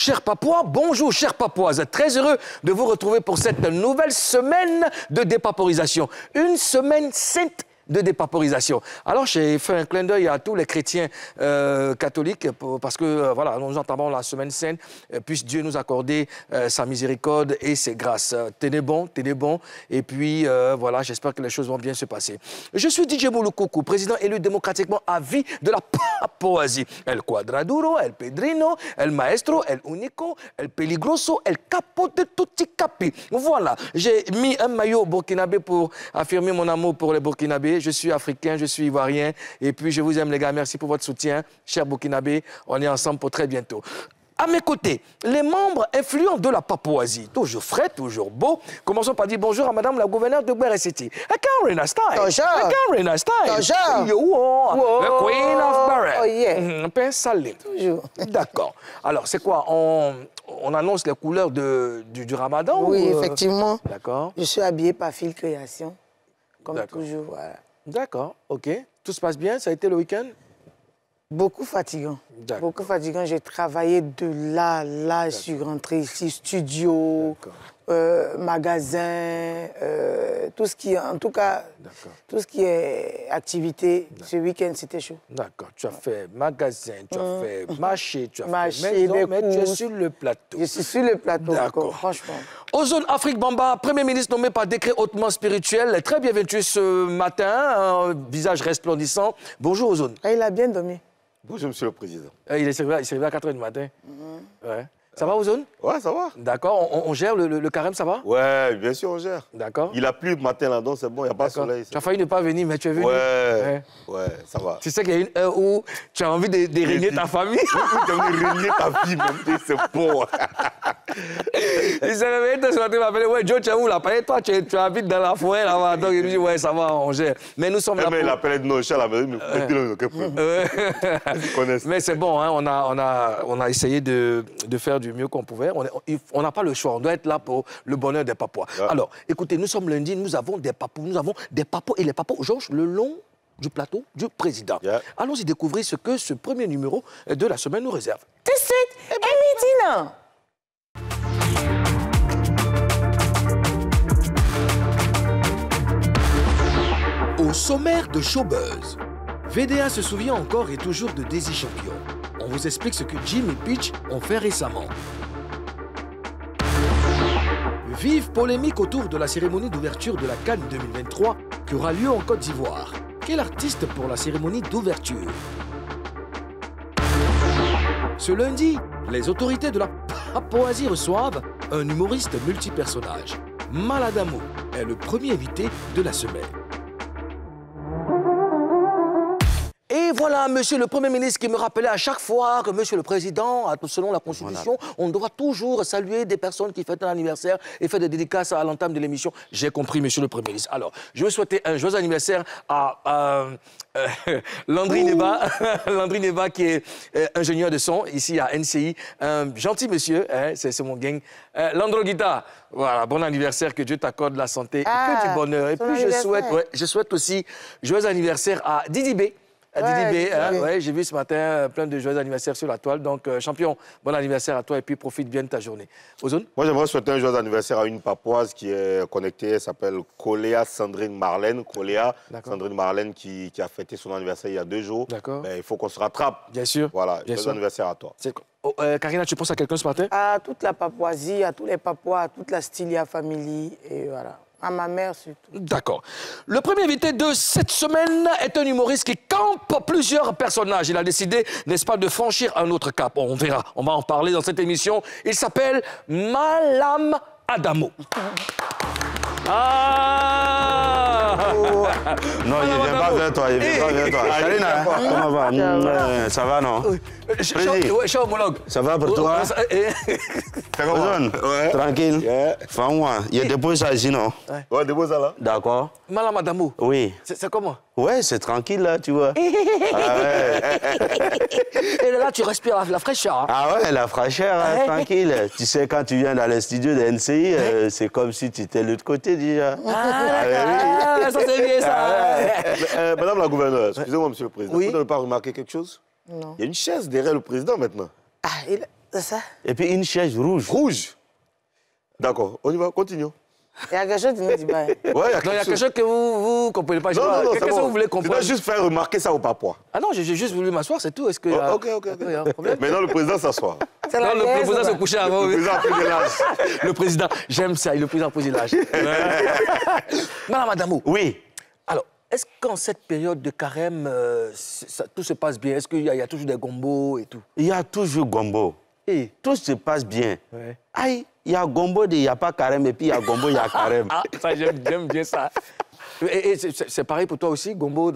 chers Papouas, bonjour chers Papouases. Très heureux de vous retrouver pour cette nouvelle semaine de dépaporisation. Une semaine sainte de dépaporisation. Alors, j'ai fait un clin d'œil à tous les chrétiens euh, catholiques parce que, euh, voilà, nous entamons la semaine sainte. Euh, puisse Dieu nous accorder sa miséricorde et ses grâces. tenez bon, tenez bon. Et puis, voilà, j'espère que les choses vont bien se passer. Je suis DJ Moulukoukou, président élu démocratiquement à vie de la Papouasie. El Quadraduro, El Pedrino, El Maestro, El Unico, El Peligroso, El Capo de Tutti Capi. Voilà, j'ai mis un maillot burkinabé pour affirmer mon amour pour les burkinabés je suis africain, je suis ivoirien. Et puis, je vous aime, les gars. Merci pour votre soutien. Cher Burkinabé, on est ensemble pour très bientôt. À mes côtés, les membres influents de la Papouasie, toujours frais, toujours beaux. Commençons par dire bonjour à Madame la gouverneure de Beresiti. Karina Stein. Bonjour. Karina Stein. Bonjour. Yo, the Queen of Barret. Oh, yeah. Un pain salé. Toujours. D'accord. Alors, c'est quoi? On, on, annonce les couleurs de, du, du, Ramadan Oui, ou, euh... effectivement. D'accord. Je suis habillée par Phil Création, comme toujours. Voilà. D'accord, ok. Tout se passe bien Ça a été le week-end? Beaucoup fatigant. Beaucoup fatigant. J'ai travaillé de là, là, je suis rentrée ici, studio, euh, magasin, euh, tout ce qui, en tout cas, tout ce qui est activité. Ce week-end, c'était chaud. D'accord. Tu as fait magasin, tu as mmh. fait marché, tu as marché, fait maison, mais tu es sur le plateau. Je suis sur le plateau, d'accord, franchement. Ozone Afrique Bamba, Premier ministre nommé par décret hautement spirituel, très bienvenu ce matin, un visage resplendissant. Bonjour Ozone. Ah, il a bien dormi. Bonjour, Monsieur le Président. Il est arrivé à 4 h du matin. Mm-hmm. ouais. Ça va, Ozone? Ouais, ça va. D'accord. On, on, gère le, le, le, carême, ça va? Ouais, bien sûr, on gère. D'accord. Il a plu le matin là, donc c'est bon, il n'y a pas de soleil. Tu as failli ne pas venir, mais tu es venu. Ouais, ouais, ouais ça va. Tu sais qu'il y a une heure où tu as envie de, de régner ta famille? Oui, tu as envie de régner ta fille, même c'est bon. Il s'est réveillé ce matin, il m'a appelé, ouais, Joe, tu es où là? Toi, tu, tu habites dans la forêt là-bas. Donc il me dit, ouais, ça va, on gère. Mais nous sommes mais là. Mais il appelait de nos chats là, mais mettez-le Mais c'est bon, hein, on, a, on, a, on a essayé de, de faire du mieux qu'on pouvait. On n'a pas le choix, on doit être là pour le bonheur des Papouas. Ouais. Alors, écoutez, nous sommes lundi, nous avons des Papous, nous avons des Papous et les Papous, Georges, le long du plateau du président. Yeah. Allons-y découvrir ce que ce premier numéro de la semaine nous réserve. Tout de suite, et Au sommaire de Showbuzz, VDA se souvient encore et toujours de Daisy Champion. On vous explique ce que Jim et Peach ont fait récemment. Vive polémique autour de la cérémonie d'ouverture de la Cannes 2023 qui aura lieu en Côte d'Ivoire. Quel artiste pour la cérémonie d'ouverture? Ce lundi, les autorités de la Papouasie reçoivent un humoriste multipersonnage. Maladamo est le premier invité de la semaine. Voilà, monsieur le Premier ministre qui me rappelait à chaque fois que monsieur le Président, selon la Constitution, voilà. on doit toujours saluer des personnes qui fêtent un anniversaire et faire des dédicaces à l'entame de l'émission. J'ai compris, monsieur le Premier ministre. Alors, je veux souhaiter un joyeux anniversaire à, à euh, Landry Neba, Landry Neba qui est euh, ingénieur de son ici à NCI, un gentil monsieur, hein, c'est mon gang. Euh, Landro Guita, voilà, bon anniversaire, que Dieu t'accorde la santé ah, et que du bonheur. Et puis je souhaite, ouais, je souhaite aussi joyeux anniversaire à Didi B. Didi B, hein, ouais, j'ai vu ce matin euh, plein de joyeux anniversaires sur la toile. Donc, euh, champion, bon anniversaire à toi et puis profite bien de ta journée. Ozone? Moi, j'aimerais souhaiter un joyeux anniversaire à une papoise qui est connectée. Elle s'appelle Coléa Sandrine Marlène. Coléa Sandrine Marlène qui, qui, a fêté son anniversaire il y a deux jours. D'accord. Mais il faut qu'on se rattrape. Bien sûr. Voilà, Bien joyeux sûr. anniversaire à toi. Oh, euh, Karina, tu penses à quelqu'un ce matin? À toute la Papouasie, à tous les Papouas, à toute la Stylia Family, et voilà. À ma mère surtout. D'accord. Le premier invité de cette semaine est un humoriste qui campe plusieurs personnages. Il a décidé, n'est-ce pas, de franchir un autre cap. On verra, on va en parler dans cette émission. Il s'appelle Malam Adamo. Ah Non, il ne vient pas vers toi, il vient pas vers toi. Karina, comment va Ça va, non Président. Ouais, cher homologue. Ça va pour toi? Ozone, tranquille. Yeah. Fais-moi, il dépose ça ici, non Ouais, dépose ça là. D'accord. Malam Adamo. Oui. C'est comment? Ouais, c'est tranquille là, tu vois. ah ouais. Et là, tu respires la, fraîcheur. Hein? Ah ouais, la fraîcheur, hein, tranquille. tu sais, quand tu viens dans les studios de NCI, euh, c'est comme si tu étais de l'autre côté déjà. Ah, ah, ah ça c'est bien ça. Euh, madame la gouverneure, excusez-moi, monsieur le président, vous n'avez pas remarqué quelque chose? Non. Il y a une chaise derrière le président maintenant. Ah, il... c'est ça? Et puis une chaise rouge. Rouge D'accord, on y va, continuons. Il y a quelque chose qui me dit pas. Ouais, il y a quelque, chose que vous ne comprenez pas. Non, non, non, Qu'est-ce que vous voulez comprendre Je dois juste faire remarquer ça au papois. Ah non, j'ai juste voulu m'asseoir, c'est tout. Est-ce que. Oh, ok, ok, ok. a un problème? Maintenant, le président s'assoit. Non, le président se couchait avant. Le président a pris de l'âge. Le président, j'aime ça, le président a posé l'âge. Madame Adamou. Oui. Est-ce qu'en cette période de carême, euh, ça, tout se passe bien? Est-ce qu'il y, y, a toujours des gombos et tout? Il y a toujours gombo. Et? Tout se passe bien. Ouais. Aïe, il y a gombo, il n'y a pas carême, et puis il y a gombo, il y a carême. ah, ça, j'aime bien ça. Et, et c'est pareil pour toi aussi, gombo,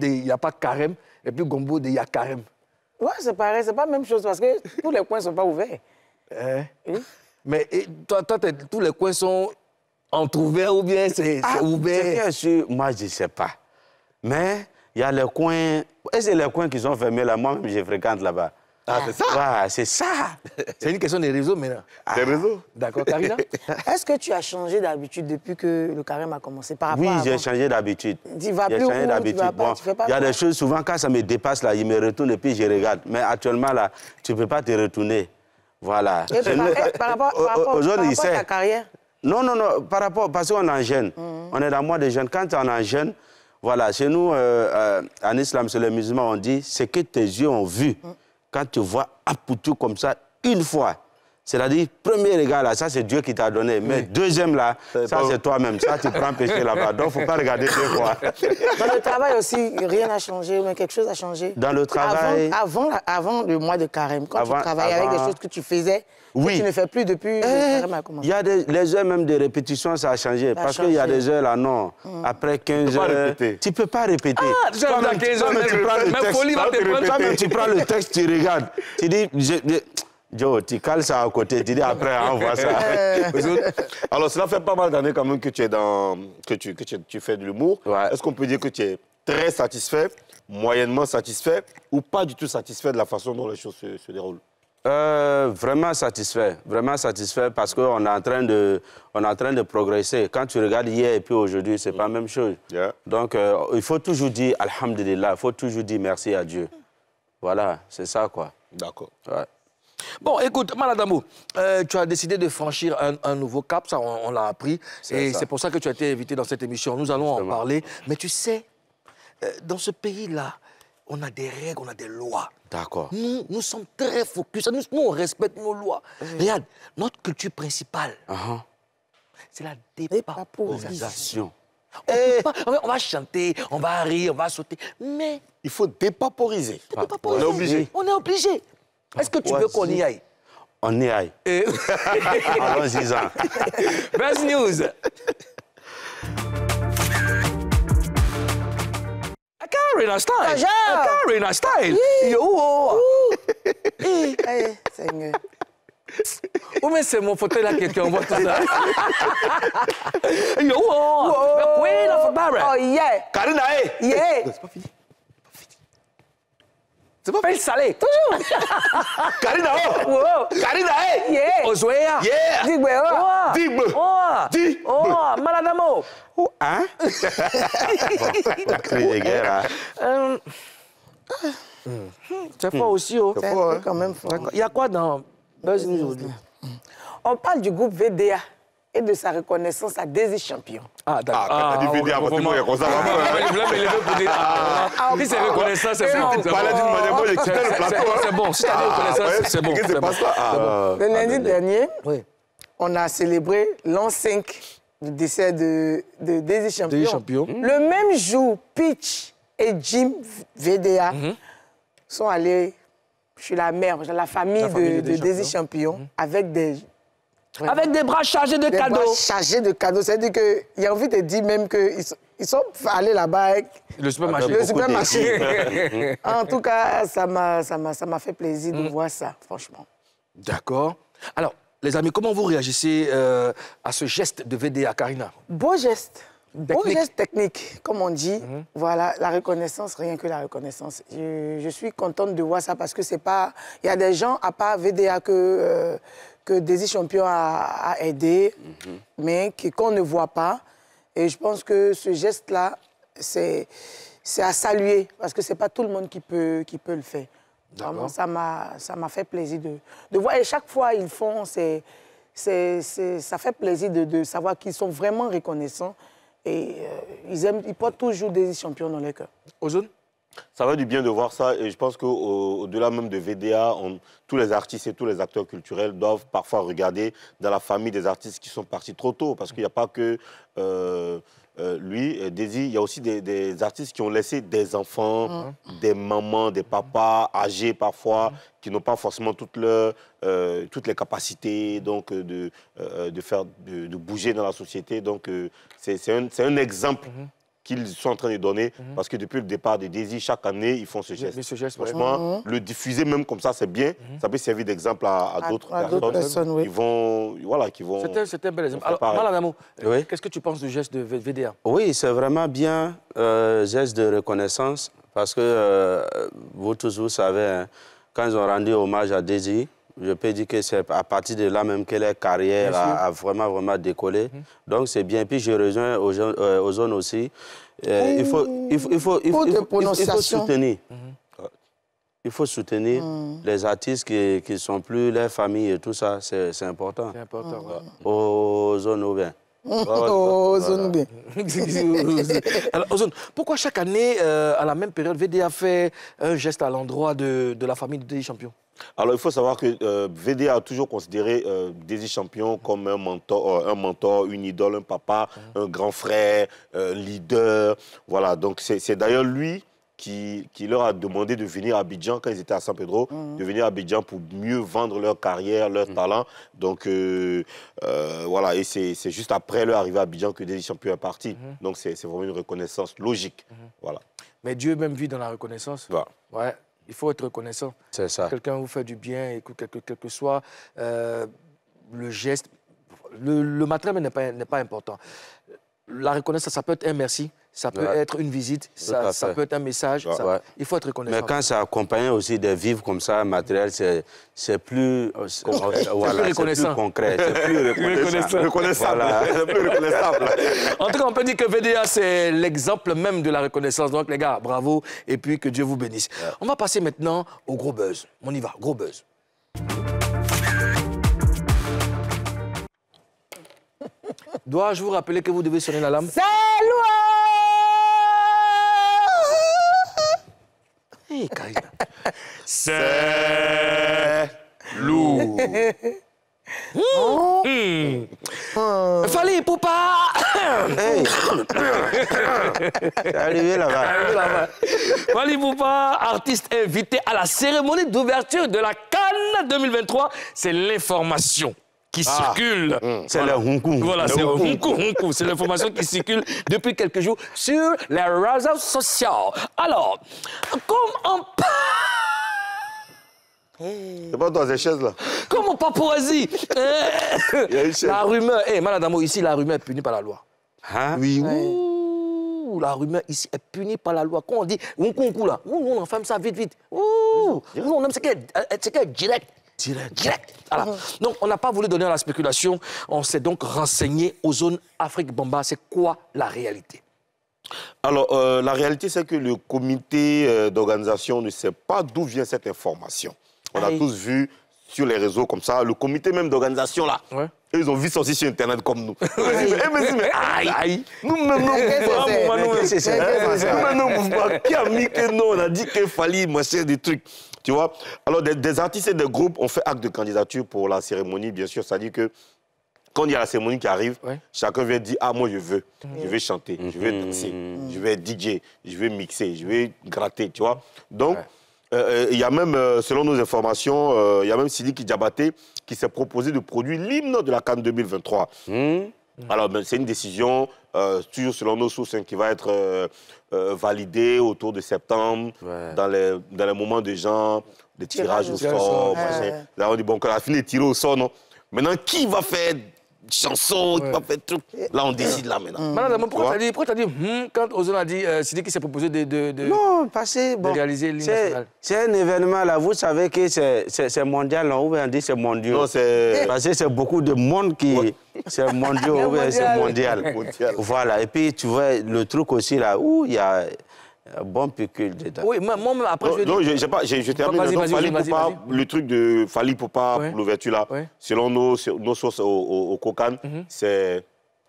il n'y a pas carême, et puis gombo, il y a carême. Ouais, c'est pareil, c'est pas la même chose parce que tous les coins ne sont pas ouverts. Hein? Mais et, toi, toi tous les coins sont entrouverts ou bien c'est ah, ouvert? Bien sûr, moi, je ne sais pas. Mais il y a les coins. Et c'est les coins qui sont fermés là? Moi-même, je fréquente là-bas. Ah, c'est ça? Ouais, c'est ça. C'est une question des réseaux maintenant. Des réseaux? D'accord, Karina? Est-ce que tu as changé d'habitude depuis que le carême a commencé? Par rapport Oui, j'ai changé d'habitude. Tu vas plus changé d'habitude. Bon, il y a des choses, souvent, quand ça me dépasse, là, il me retourne et puis je regarde. Mais actuellement, là, tu ne peux pas te retourner. Voilà. Et par, par, rapport, par rapport, par rapport à ta carrière? Non, non, non, par rapport, parce qu'on est en jeune. On est dans le mois de jeune. Quand on est en jeune, voilà, chez nous, euh, euh, en islam, c'est les musulmans, on dit, c'est que tes yeux ont vu. Quand tu vois Apoutou comme ça, une fois, c'est-à-dire, premier regard là, ça c'est Dieu qui t'a donné. Mais deuxième là, ça c'est toi-même. Ça, tu prends péché là-bas. Donc, il ne faut pas regarder deux fois. Dans le travail aussi, rien n'a changé, mais quelque chose a changé. Dans le travail. Avant, avant, avant le mois de carême, quand tu travaillais avec des choses que tu faisais, oui. que tu ne fais plus depuis le Eh, carême a commencé. Il y a des, les heures même de répétition, ça a changé. Ça a parce qu'il y a des heures là, non. Après 15 peux pas heures, tu ne peux pas répéter. Ah, déjà, Toi-même, dans 15 heures, toi-même, tu prends le texte. Tu prends le texte, tu regardes. Tu dis, je- je- Joe, tu cales ça à côté. Tu dis, après, envoie ça. Alors, cela fait pas mal d'années quand même que tu es dans, que tu, que tu, tu fais de l'humour. Ouais. Est-ce qu'on peut dire que tu es très satisfait, moyennement satisfait ou pas du tout satisfait de la façon dont les choses se, se déroulent? Euh, vraiment satisfait, vraiment satisfait parce qu'on est en train de, on est en train de progresser. Quand tu regardes hier et puis aujourd'hui, c'est pas la même chose. Yeah. Donc, euh, il faut toujours dire Alhamdulillah, il faut toujours dire merci à Dieu. Voilà, c'est ça quoi. D'accord. Ouais. Bon, écoute, Maladamou, euh, tu as décidé de franchir un, un nouveau cap, ça on, on l'a appris. Et c'est pour ça que tu as été invité dans cette émission. Nous allons en parler. Mais tu sais, euh, dans ce pays-là, on a des règles, on a des lois. D'accord. Nous, nous sommes très focus. Nous, nous, on respecte nos lois. Regarde, notre culture principale, Uh-huh. c'est la dépaporisation. On, pas- on va- chanter, on va rire, on va sauter. Mais Il faut dépaporiser. poser. On est obligé. On est obligé. Est-ce que tu veux qu'on y aille? On y aille. Et- Allons-y-en. Best news. A Karina style. Bonjour. A Karina style. Yo. oh. Eh, Eh, Seigneur. Où mais c'est mon fauteuil là qui envoie tout ça. Yo. oh. The queen of Oh, Barra. yeah. Karina, hé Yeah. C'est pas fini. Pain salé. Toujours. Karina, oh Wow. Karina, hé Yeah. Ozoea. Yeah Dis, ouais, oh. Oh. Digbe. Oh. Digbe. Oh. Maladamo. Hein bon, cri de guerre. hein. Euh, C'est fort aussi, oh. C'est un fort, peu hein. quand même fort. D'accord. Il y a quoi dans Buzz News aujourd'hui On parle du groupe VDA et de sa reconnaissance à Daisy Champion. Ah, Ah, tout le monde est comme ça. Je voulais me lever pour dire. ah, Si c'est reconnaissant, c'est bon. on parlait d'une manière, moi, j'ai quitté le C'est- plateau. c'est- hein. C'est bon. Si c'est bon. qu'est-ce qui se passe là? Ah, Le lundi dernier, Oui. on a célébré l'an 5 du décès de, de Daisy Champion. Daisy Champion. Le même jour, Peach et Jim VDA Mhm. sont allés chez la mère, chez la famille, La famille de, de Daisy de Daisy Champion, avec des, Avec des bras chargés de des bras cadeaux. chargés de cadeaux. C'est-à-dire qu'il y a envie de dire même qu'ils sont, ils sont allés là-bas avec Le supermarché. le supermarché. en tout cas, ça m'a ça m'a- ça m'a fait plaisir Mm. de voir ça, franchement. D'accord. Alors, les amis, comment vous réagissez euh, à ce geste de VDA, Karina? Beau geste. Bon geste technique, comme on dit. Mhm. Voilà, la reconnaissance, rien que la reconnaissance. Je, suis contente de voir ça parce que c'est pas... Il y a des gens, à part VDA, que, euh, que Daisy Champion a, aidé, mhm. mais qu'on ne voit pas. Et je pense que ce geste-là, c'est à saluer parce que c'est pas tout le monde qui peut, qui peut le faire. Vraiment, ça m'a fait plaisir de, de voir. Et chaque fois, ils font, c'est ça fait plaisir de, de savoir qu'ils sont vraiment reconnaissants et euh, ils, aiment, ils portent toujours des champions dans les cœurs. Ozone? Ça va du bien de voir ça et je pense qu'au-delà même de VDA, tous les artistes et tous les acteurs culturels doivent parfois regarder dans la famille des artistes qui sont partis trop tôt parce qu'il n'y a pas que euh, euh, lui, Daisy, il y a aussi des, artistes qui ont laissé des enfants, mm. des mamans, des papas âgés parfois, mm. qui n'ont pas forcément toutes, leurs, euh, toutes les capacités donc, de, de, faire, de, bouger dans la société. Donc, c'est un, un, exemple mm-hmm qu'ils sont en train de donner, mhm. parce que depuis le départ de Daisy, chaque année, ils font ce geste. ce geste Franchement, mhm. le diffuser même comme ça, c'est bien. Mhm. Ça peut servir d'exemple à, d'autres personnes, oui. qui vont, voilà, qui vont. C'était un bel exemple. Alors, oui. qu'est-ce que tu penses du geste de VDA Oui, c'est vraiment bien euh, geste de reconnaissance, parce que euh, vous tous vous savez, hein, quand ils ont rendu hommage à Daisy, je peux dire que c'est à partir de là même que leur carrière a, vraiment, vraiment décollé. Mhm. Donc c'est bien. Puis je rejoins aux, euh, aux zones aussi. Euh, il, faut, il, faut, il, faut, il, faut, il, faut, soutenir. Mhm. Il faut soutenir mhm. les artistes qui ne sont plus leur famille et tout ça. C'est important. C'est important. Aux zones. Oh, Ozone Alors, Ozone, pourquoi chaque année, euh, à la même période, VDA fait un geste à l'endroit de, de, la famille de des champions alors, il faut savoir que euh, VDA a toujours considéré euh, Daisy Champion comme un mentor, euh, un mentor, une idole, un papa, un grand frère, un leader. Voilà, donc c'est d'ailleurs lui qui, qui, leur a demandé de venir à Abidjan quand ils étaient à San Pedro, mhm. de venir à Abidjan pour mieux vendre leur carrière, leur mhm. talent. Donc voilà, et c'est juste après leur arrivée à Abidjan que Daisy Champion est parti. Mhm. Donc c'est vraiment une reconnaissance logique. Voilà. Mais Dieu même vit dans la reconnaissance. Ouais. Il faut être reconnaissant. C'est ça. Quelqu'un vous fait du bien, et quel, que, soit euh, le geste, le, le n'est pas, pas important. La reconnaissance, ça peut être un merci, ça peut être une visite, ça, ça, peut être un message. Il faut être reconnaissant. Mais quand ça accompagne aussi des vivres comme ça, matériel, c'est plus, voilà, plus plus concret, c'est plus reconnaissable. plus reconnaissable. en tout cas, on peut dire que VDA, c'est l'exemple même de la reconnaissance. Donc, les gars, bravo, et puis que Dieu vous bénisse. On va passer maintenant au gros buzz. On y va, gros buzz. Dois-je vous rappeler que vous devez sonner la lame? C'est loin C'est lourd. Oh. Mmh. Oh. Fallait Poupa hey. Arrivé là-bas. Fallait Poupa, artiste invité à la cérémonie d'ouverture de la Cannes 2023. C'est l'information qui ah. circule. Mmh. C'est le hunkou. Voilà, c'est le hunkou, C'est l'information qui circule depuis quelques jours sur les réseaux sociaux. Alors, comme on... C'est pas dans ces chaises là. Comme en Papouasie. La rumeur, hé, hey, Maladamo, ici, la rumeur est punie par la loi. Hein? Oui, oui. la rumeur ici est punie par la loi. Quand on dit, on là, on enferme ça vite, vite. Ouh, on aime ce qui est direct. Direct. Donc, on n'a pas voulu donner à la spéculation. On s'est donc renseigné aux zones Afrique Bomba. C'est quoi la réalité alors, euh, la réalité, c'est que le comité euh, d'organisation ne sait pas d'où vient cette information. On a tous vu sur les réseaux comme ça, le comité même d'organisation là. Ils ont vu ça aussi sur Internet comme nous. aïe, aïe. Nous, même, nous, nous. Tu vois? Alors, des, artistes et des groupes ont fait acte de candidature pour la cérémonie, bien sûr. Ça dit que quand il y a la cérémonie qui arrive, chacun vient dire Ah, moi, je veux. Je vais chanter, je vais mhm. danser, je vais DJ, je vais mixer, je vais gratter, tu vois? Donc, euh, euh, il y a même, euh, selon nos informations, il y a même Sidi Diabaté qui s'est proposé de produire l'hymne de la Cannes 2023. Mhm. Alors, ben, c'est une décision, toujours selon nos sources, hein, qui va être validée autour de septembre, dans, les, dans les moments de gens, de tirage au sort. Là, on dit, bon, quand la fin est tirée au sort, non Maintenant, qui va faire chansons, qui va faire tout. Là, on décide là maintenant. Madame, pourquoi tu as dit, hmm, quand Ozone a dit, euh, Sidi qui s'est proposé de, de, de, Non, parce que bon, de réaliser c'est un événement là, vous savez que c'est- mondial, ou bien on dit c'est mondial. Non, c'est- Parce que c'est beaucoup de monde qui. C'est mondial, c'est mondial. Mondial. Voilà, et puis tu vois, le truc aussi là, où il y a un bon pécule dedans. Oui, moi, moi, après, Non, je dire- j'ai j'ai pas, j'ai- je termine. Vas-y, Donc, vas-y, Poupa, le truc de Fali Poupa Ouais. pour l'ouverture là, Ouais. selon nos, nos sources au, au, au Kokan, c'est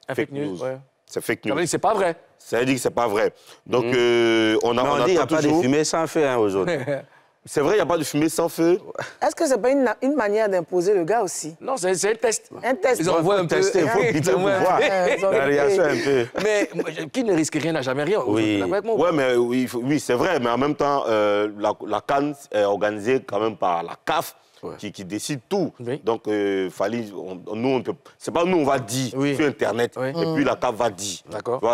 Un fake news. ouais. C'est fake Ça veut news. dire que c'est pas vrai. Ça veut dire que c'est pas vrai. Donc, euh, on, a, Mais on, on dit qu'il n'y a attend pas de toujours. fumée sans feu hein, aux autres. C'est vrai, il n'y a pas de fumée sans feu. Est-ce que c'est pas une, une manière d'imposer le gars aussi? Non, c'est un test. Un test. Ils envoient un tester, il faut Ils goûter pour voir. peu. Euh, ils ont La réaction un peu. Mais je- qui ne risque rien n'a jamais rien. Oui. Ouais, mais oui, oui c'est vrai, mais en même temps, euh, la, la Cannes est organisée quand même par la CAF. Qui, qui décide tout. Oui. Donc, euh, Fally, on- on- nous, on peut. C'est pas nous, on va dire Oui. sur Internet. Oui. Et puis la CAF va dire.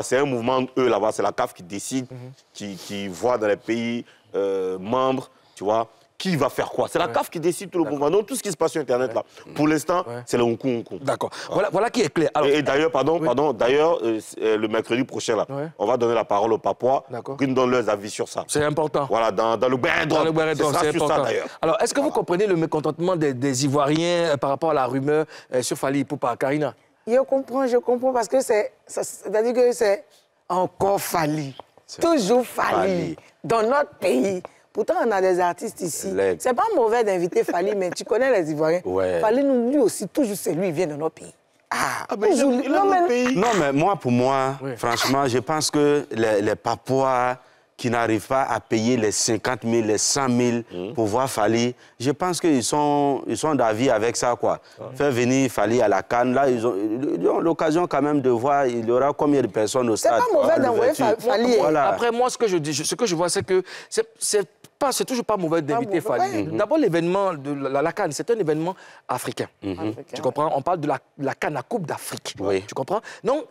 C'est un mouvement, eux, là-bas, c'est la CAF qui décide, qui, qui voit dans les pays euh, membres, tu vois, qui va faire quoi. C'est la CAF qui décide tout le mouvement. Donc, tout ce qui se passe sur Internet, là, pour l'instant, c'est le Hong Kong. D'accord. Voilà, voilà qui est clair. Alors, Et, et d'ailleurs, pardon, pardon, d'ailleurs, euh, euh, le mercredi prochain, là, Ouais. on va donner la parole aux pour qu'ils nous donnent leurs avis sur ça. c'est important. Voilà, dans, dans le bain Dans le c'est important. ça, d'ailleurs. Alors, est-ce que vous comprenez le mécontentement des, des Ivoiriens euh, par rapport à la rumeur euh, sur Fali Poupa Karina? Je comprends, je comprends, parce que c'est. C'est-à-dire que c'est encore Fali. Toujours Fali. Dans notre pays. Pourtant, on a des artistes ici. Les- C'est pas mauvais d'inviter Fali, mais tu connais les Ivoiriens. Ouais. Fali, nous, lui aussi, toujours, c'est lui, il vient de notre pays. Ah, mais il toujours. non, notre mais- pays. Non, mais moi, pour moi, franchement, je pense que les, les Papouas qui n'arrivent pas à payer les 50 000, les 100 000 pour voir Fali, je pense qu'ils sont, ils sont d'avis avec ça, quoi. Faire venir Fali à la Cannes, là, ils ont l'occasion quand même de voir, il y aura combien de personnes au C'est stade. pas mauvais d'envoyer Fali. Voilà. Après, moi, ce que je, dis, ce que je vois, c'est que c'est c'est pas, c'est toujours pas mauvais d'inviter Fali. D'abord, l'événement de la, la Cannes, c'est un événement africain. Africain, Tu comprends? On parle de la, la Cannes, la Coupe d'Afrique. Oui. Tu comprends? Donc,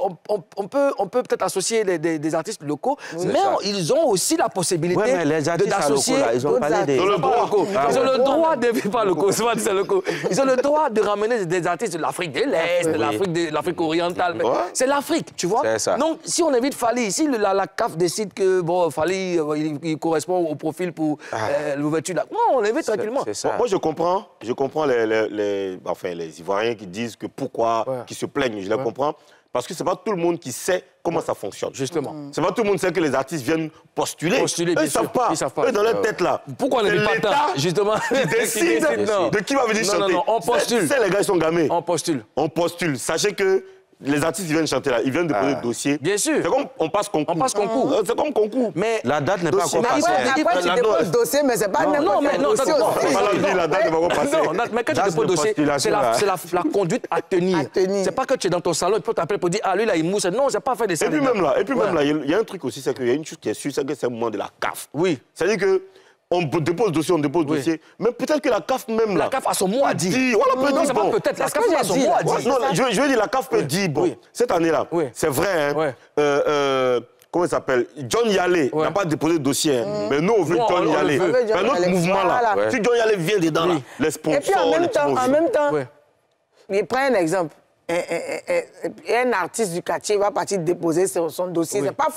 on, on- on peut on peut peut-être associer des, des- des artistes locaux, mais ça. ils ont aussi la possibilité Ouais, mais les de- artistes d'associer ils ont des- artistes. Ils ont le droit. Ah, Ils ont le droit de pas locaux. Ils ont le droit de ramener des artistes de l'Afrique de l'Est, de l'Afrique de l'Afrique orientale. Mais Ouais. C'est l'Afrique, tu vois. Ça. Donc, si on invite Fali, si le- la, la CAF décide que bon, Fali, euh, il, il correspond au profil pour euh, l'ouverture, on l'invite tranquillement. Moi, je comprends, je comprends les, les- les- enfin, les Ivoiriens qui disent que pourquoi, Ouais. qui se plaignent, je les comprends. Parce que c'est pas tout le monde qui sait comment ça fonctionne. Justement. C'est pas tout le monde qui sait que les artistes viennent postuler. Postuler, Eux, bien savent sûr. pas. Ils savent pas. Eux, dans leur Euh, tête là. Pourquoi n'invite pas justement Qui décide, décide, non. de qui va venir Non, chanter. non, non, on postule. C'est les gars, ils sont gamés. On postule. On postule. Sachez que les artistes qui viennent chanter là, ils viennent déposer le dossier. Bien sûr. C'est comme on passe concours. On passe concours. Euh, C'est comme concours. Mais La date n'est pas encore Mais passée. Après, après, tu déposes le dossier, mais c'est pas Non, non, mais non, dossier d'accord. aussi. On va leur dire, la date ne va pas. Non, non, mais quand tu déposes le dossier, c'est la, conduite à tenir. À tenir. C'est pas que tu es dans ton salon et puis on t'appelle pour dire Ah, lui là, il mousse. Non, c'est pas fait de ça. Et puis les gars. même là, et puis même là, il y a- il y a un truc aussi, c'est qu'il y a une chose qui est sûre, c'est que c'est un moment de la CAF. Oui. C'est-à-dire que on dépose le dossier, on dépose le Oui. dossier, mais peut-être que la CAF même là. La CAF a son mot à dire. dit, voilà, peut Non, dire, bon. peut-être. La CAF a son dit, mot à dire. Non, je, je veux dire, la CAF peut dire, bon, Oui. cette année-là, Oui. c'est vrai, hein, euh, euh, comment il s'appelle? John Yale Ouais. n'a pas déposé de dossier, hein, mais nous, on veut John on Yale. veut. Mais notre mouvement là, si John Yale vient dedans, là, les Et sponsors, puis en les même temps, en même temps, prends un exemple. Un, artiste du quartier va partir déposer son, son dossier. C'est pas,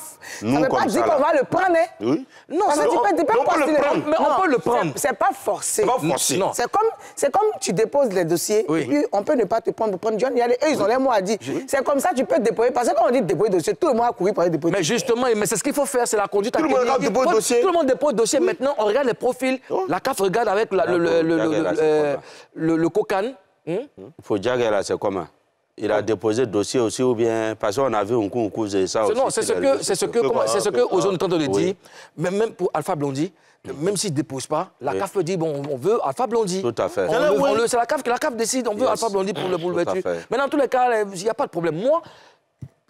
Nous, ça ne veut pas dire ça, qu'on va le prendre. Hein. Oui. Non, Ça dire on- pas- on pas peut le prendre. Mais on peut le prendre. C'est pas forcé. C'est pas forcé. Non. C'est comme, comme tu déposes les dossiers, Oui. et puis on peut ne pas te prendre prendre John. Il y a les- eux, ils ont les mots à dire. C'est comme ça tu peux déposer. Parce que quand on dit déposer dossier, tout le monde a couru pour aller déposer. Mais justement, mais c'est ce qu'il faut faire, c'est la conduite Tout à le monde dépose dossier. Tout le monde dépose le dossier. Maintenant, on regarde les profils. La CAF regarde avec le, le, le, euh, cocan. Hum? Il faut dire que là, c'est comment Il a déposé le dossier aussi ou bien parce qu'on a vu un coup, un coup, c'est ça aussi. Non, c'est ce c'est ce que, c'est ce que Ozone ah, tente de le oui. dire. Même, même pour Alpha Blondie, même s'il ne dépose pas, la CAF peut dire bon, on veut Alpha Blondie. Tout à fait. On C'est la CAF, la CAF décide, on veut Yes. Alpha Blondie pour le fait. Mais dans tous les cas, il n'y a pas de problème. Moi,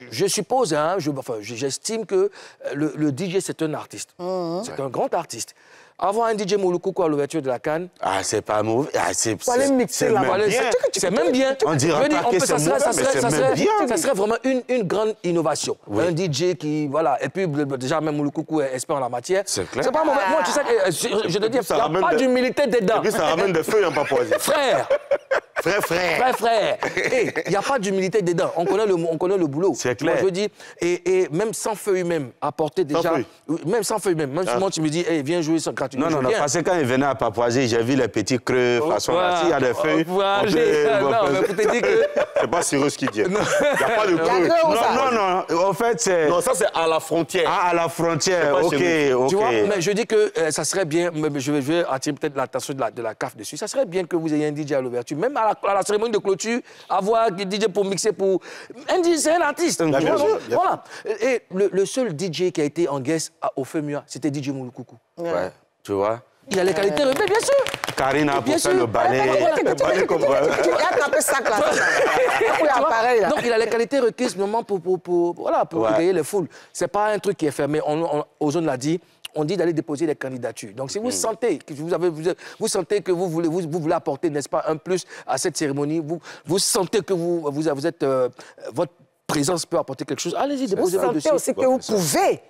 je suppose, hein, je- enfin, j'estime que le, le DJ, c'est un artiste. C'est un grand artiste. Avoir un DJ Mouloukoukou à l'ouverture de la Cannes, Ah, c'est pas mauvais. Ah, c'est même bien. c'est- même bien. On dira Je veux dire, pas que c'est mauvais, mais c'est même bien. ça serait vraiment une, une grande innovation. Un DJ qui, voilà, et puis déjà même Mouloukoukou est expert en la matière. C'est clair. C'est pas mauvais. Moi, tu sais, que, euh, je, je te dis, ça il n'y a pas de- d'humilité Et dedans. puis ça ramène des feuilles en Papouasie. Frère, Frère, frère. Frère, frère. Il n'y a pas d'humilité dedans. On connaît le, on connaît le boulot. C'est clair. je dis, et, et même sans feuille même, apporter déjà. feuille. Même sans feuille même. Même si moi, tu me dis, hey, viens jouer sans gratuit. Non, non, non, parce que quand il venait à Papouasie, j'ai vu les petits creux, façon là. S'il y a des feuilles. Voilà. on peut- Non, mais pour te dire que. C'est pas sérieux ce qu'il dit. Il n'y a pas de creux. Non, ça non, non, en fait, c'est. Non, ça, c'est à la frontière. Ah, à la frontière, pas ok, ok. Tu vois, mais je dis que euh, ça serait bien, mais je vais, je vais attirer peut-être l'attention de la, de la CAF dessus, ça serait bien que vous ayez un DJ à l'ouverture, même à la, à la cérémonie de clôture, avoir un DJ pour mixer pour... Un DJ, c'est un artiste. Bien vois, sûr, bien voilà. Et le, le seul DJ qui a été en guest à- au FEMUA, c'était DJ Mouloukoukou. Ouais, tu vois. Il a les qualités, mais bien sûr. Karina pour Bien faire sûr. le ballet. Le balai comme ça. Tu as attrapé ça, là. Pareil, là. Donc, il a les qualités requises vraiment pour, pour, pour, voilà, pour Ouais. les foules. Ce n'est pas un truc qui est fermé. On, on, Ozone l'a dit, on dit d'aller déposer des candidatures. Donc, si vous sentez que vous, avez, vous, vous sentez que vous voulez, vous, vous voulez apporter, n'est-ce pas, un plus à cette cérémonie, vous, vous sentez que vous, vous, vous êtes, euh, votre présence peut apporter quelque chose, allez-y, Vous déposez le sentez dossier. aussi que vous pouvez.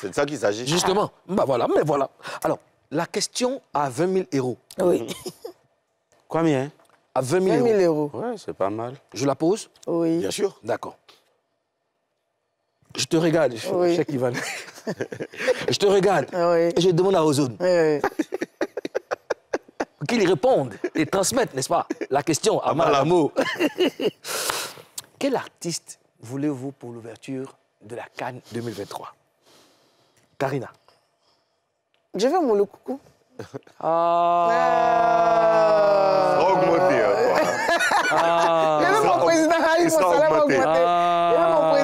C'est de ça qu'il s'agit. Justement, bah voilà, mais voilà. Alors, la question à 20 000 euros. Oui. Combien? À 20 000, 20 000 euros. euros. Ouais, c'est pas mal. Je la pose? Oui. Bien sûr. D'accord. Je te regarde, Oui. Cheikh Ivan. je te regarde. Oui. Et je demande à Ozone Oui, oui. qu'il y réponde et transmette, n'est-ce pas, la question à Malamo. Quel artiste voulez-vous pour l'ouverture de la Cannes 2023 Karina. Je veux mon coucou. Ah. Augmenté. hein. Je. Ah. Je Ah.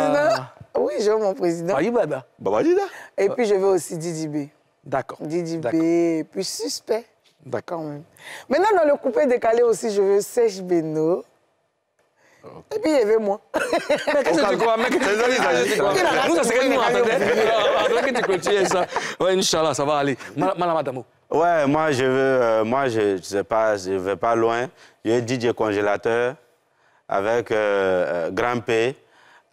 Je veux mon président. Aïe, Baba. Baba Dida. Et puis, je veux aussi Didi B. D'accord. Didi B. D'accord. Et puis, suspect. D'accord. Quand même. Maintenant, dans le coupé décalé aussi, je veux Sèche Beno. Et puis, il y avait moi. Mais qu'est-ce que tu crois, mec C'est ça, il s'agit. C'est quoi Il a Nous, ça serait nous, raconté, il a attendez. Attendez que tu continues ça. Ouais, Inch'Allah, ça va aller. Madame Adamo. Ouais, moi, je veux. euh, moi, je ne sais pas, je vais pas loin. Je veux DJ congélateur avec euh, euh, Grand P,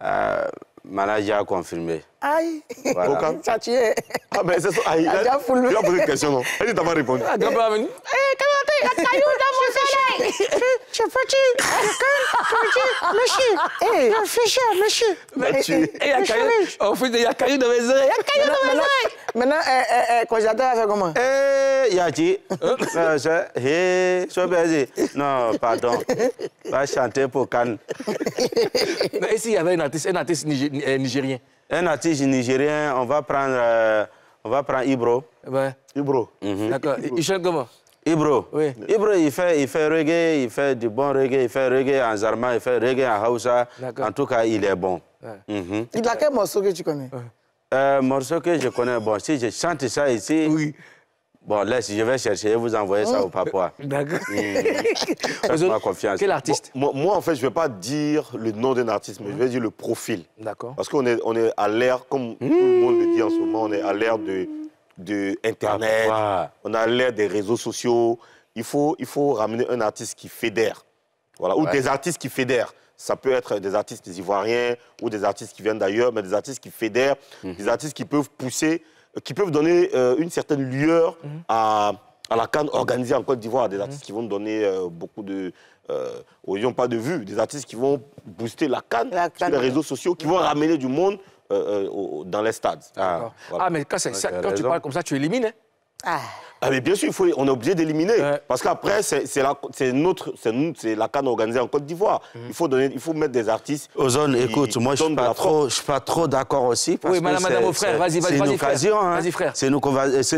euh, manager confirmé. Aïe. Voilà. Au. Ça, tu es. Ah, ben c'est ça. Ah, il, a déjà a, foulé. il a posé une question, non? Elle dit, t'as pas répondu. Ah, grand père venu. Je petit. Monsieur. Hey, fichier, monsieur. Bah, tu- Et il y a caillou. On fait des yacailloux dans mes oreilles. Maintenant, maintenant, maintenant euh, euh, euh, congélateur va faire comment? Eh, Yachi. Non, c'est- Hé, Sobezi. Non, pardon. Va chanter pour Cannes. Mais ici, il y avait un artiste, un artiste nigé- nigérien. Un artiste nigérien, on va prendre, euh, on va prendre Ibro. Ouais. Ibro. D'accord. Il il chante comment? Ibro. Oui. Ibro, il fait, il fait reggae, il fait du bon reggae, il fait reggae en Zarma, il fait reggae en Hausa. D'accord. En tout cas, il est bon. Ouais. Mhm. Il a quel morceau que tu connais? Euh, morceau que je connais, bon, si je chante ça ici, Oui. Bon, laisse, je vais chercher et vous envoyer ça au papa. D'accord. Faites-moi confiance. Quel artiste Moi, moi, en fait, je ne vais pas dire le nom d'un artiste, mais je vais dire le profil. D'accord. Parce qu'on est, on est à l'ère, comme tout le monde le dit en ce moment, on est à l'ère de, de Internet, Ah, on est à l'ère des réseaux sociaux. Il faut, il faut ramener un artiste qui fédère. Voilà. Ou des artistes qui fédèrent. Ça peut être des artistes des Ivoiriens ou des artistes qui viennent d'ailleurs, mais des artistes qui fédèrent, des artistes qui peuvent pousser, qui peuvent donner euh, une certaine lueur à, à la canne organisée en Côte d'Ivoire. Des artistes qui vont donner euh, beaucoup de. Euh, aux gens pas de vue. Des artistes qui vont booster la canne La sur les réseaux sociaux, qui vont ramener du monde euh, euh, dans les stades. ah. Voilà. Ah, mais quand, ça- tu quand parles comme ça, tu élimines. Hein? Ah. Ah, mais bien sûr, il faut, on est obligé d'éliminer. Ouais. Parce qu'après, c'est c'est la, c'est notre, c'est nous, c'est la canne organisée en Côte d'Ivoire. Il, faut donner, il faut mettre des artistes. Ozone, écoute, moi je donnent suis pas trop, je suis pas trop d'accord aussi. Parce Oui, que madame, c'est- madame, frère, vas-y, vas-y, C'est une vas-y, frère. occasion, hein. Vas-y, frère. C'est une,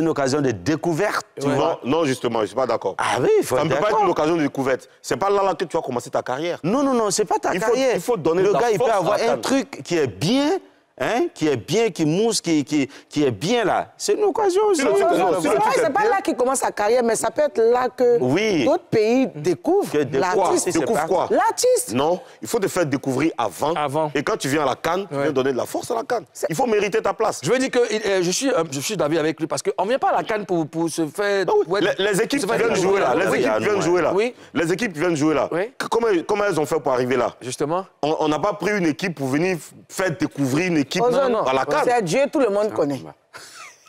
une occasion de découverte, tu vois. Non, non, justement, je ne suis pas d'accord. Ah oui, il faut Ça ne peut pas être une occasion de découverte. C'est pas là, là que tu vas commencer ta carrière. Non, non, non, c'est pas ta Il faut- carrière. il faut donner Le gars, il peut avoir un truc qui est bien, hein, qui est bien, qui mousse, qui, qui, qui est bien là. C'est une occasion aussi. non, C'est pas bien. là qu'il commence sa carrière, mais ça peut être là que Oui. d'autres pays découvrent Que découvre. l'artiste. C'est Découvre quoi? L'artiste. Non, il faut te faire découvrir avant. Avant. Et quand tu viens à la canne, tu viens donner de la force à la canne. Il faut mériter ta place. Je veux dire que euh, je suis, euh, je suis d'avis avec lui parce qu'on ne vient pas à la canne pour, pour se faire. Ah oui, les, les équipes se qui faire viennent jouer là, les équipes viennent jouer là, Oui. les équipes qui viennent jouer là, comment, comment elles ont fait pour arriver là? Justement. On n'a pas pris une équipe pour venir faire découvrir une équipe Ozone, à la canne. C'est Dieu, tout le monde connaît.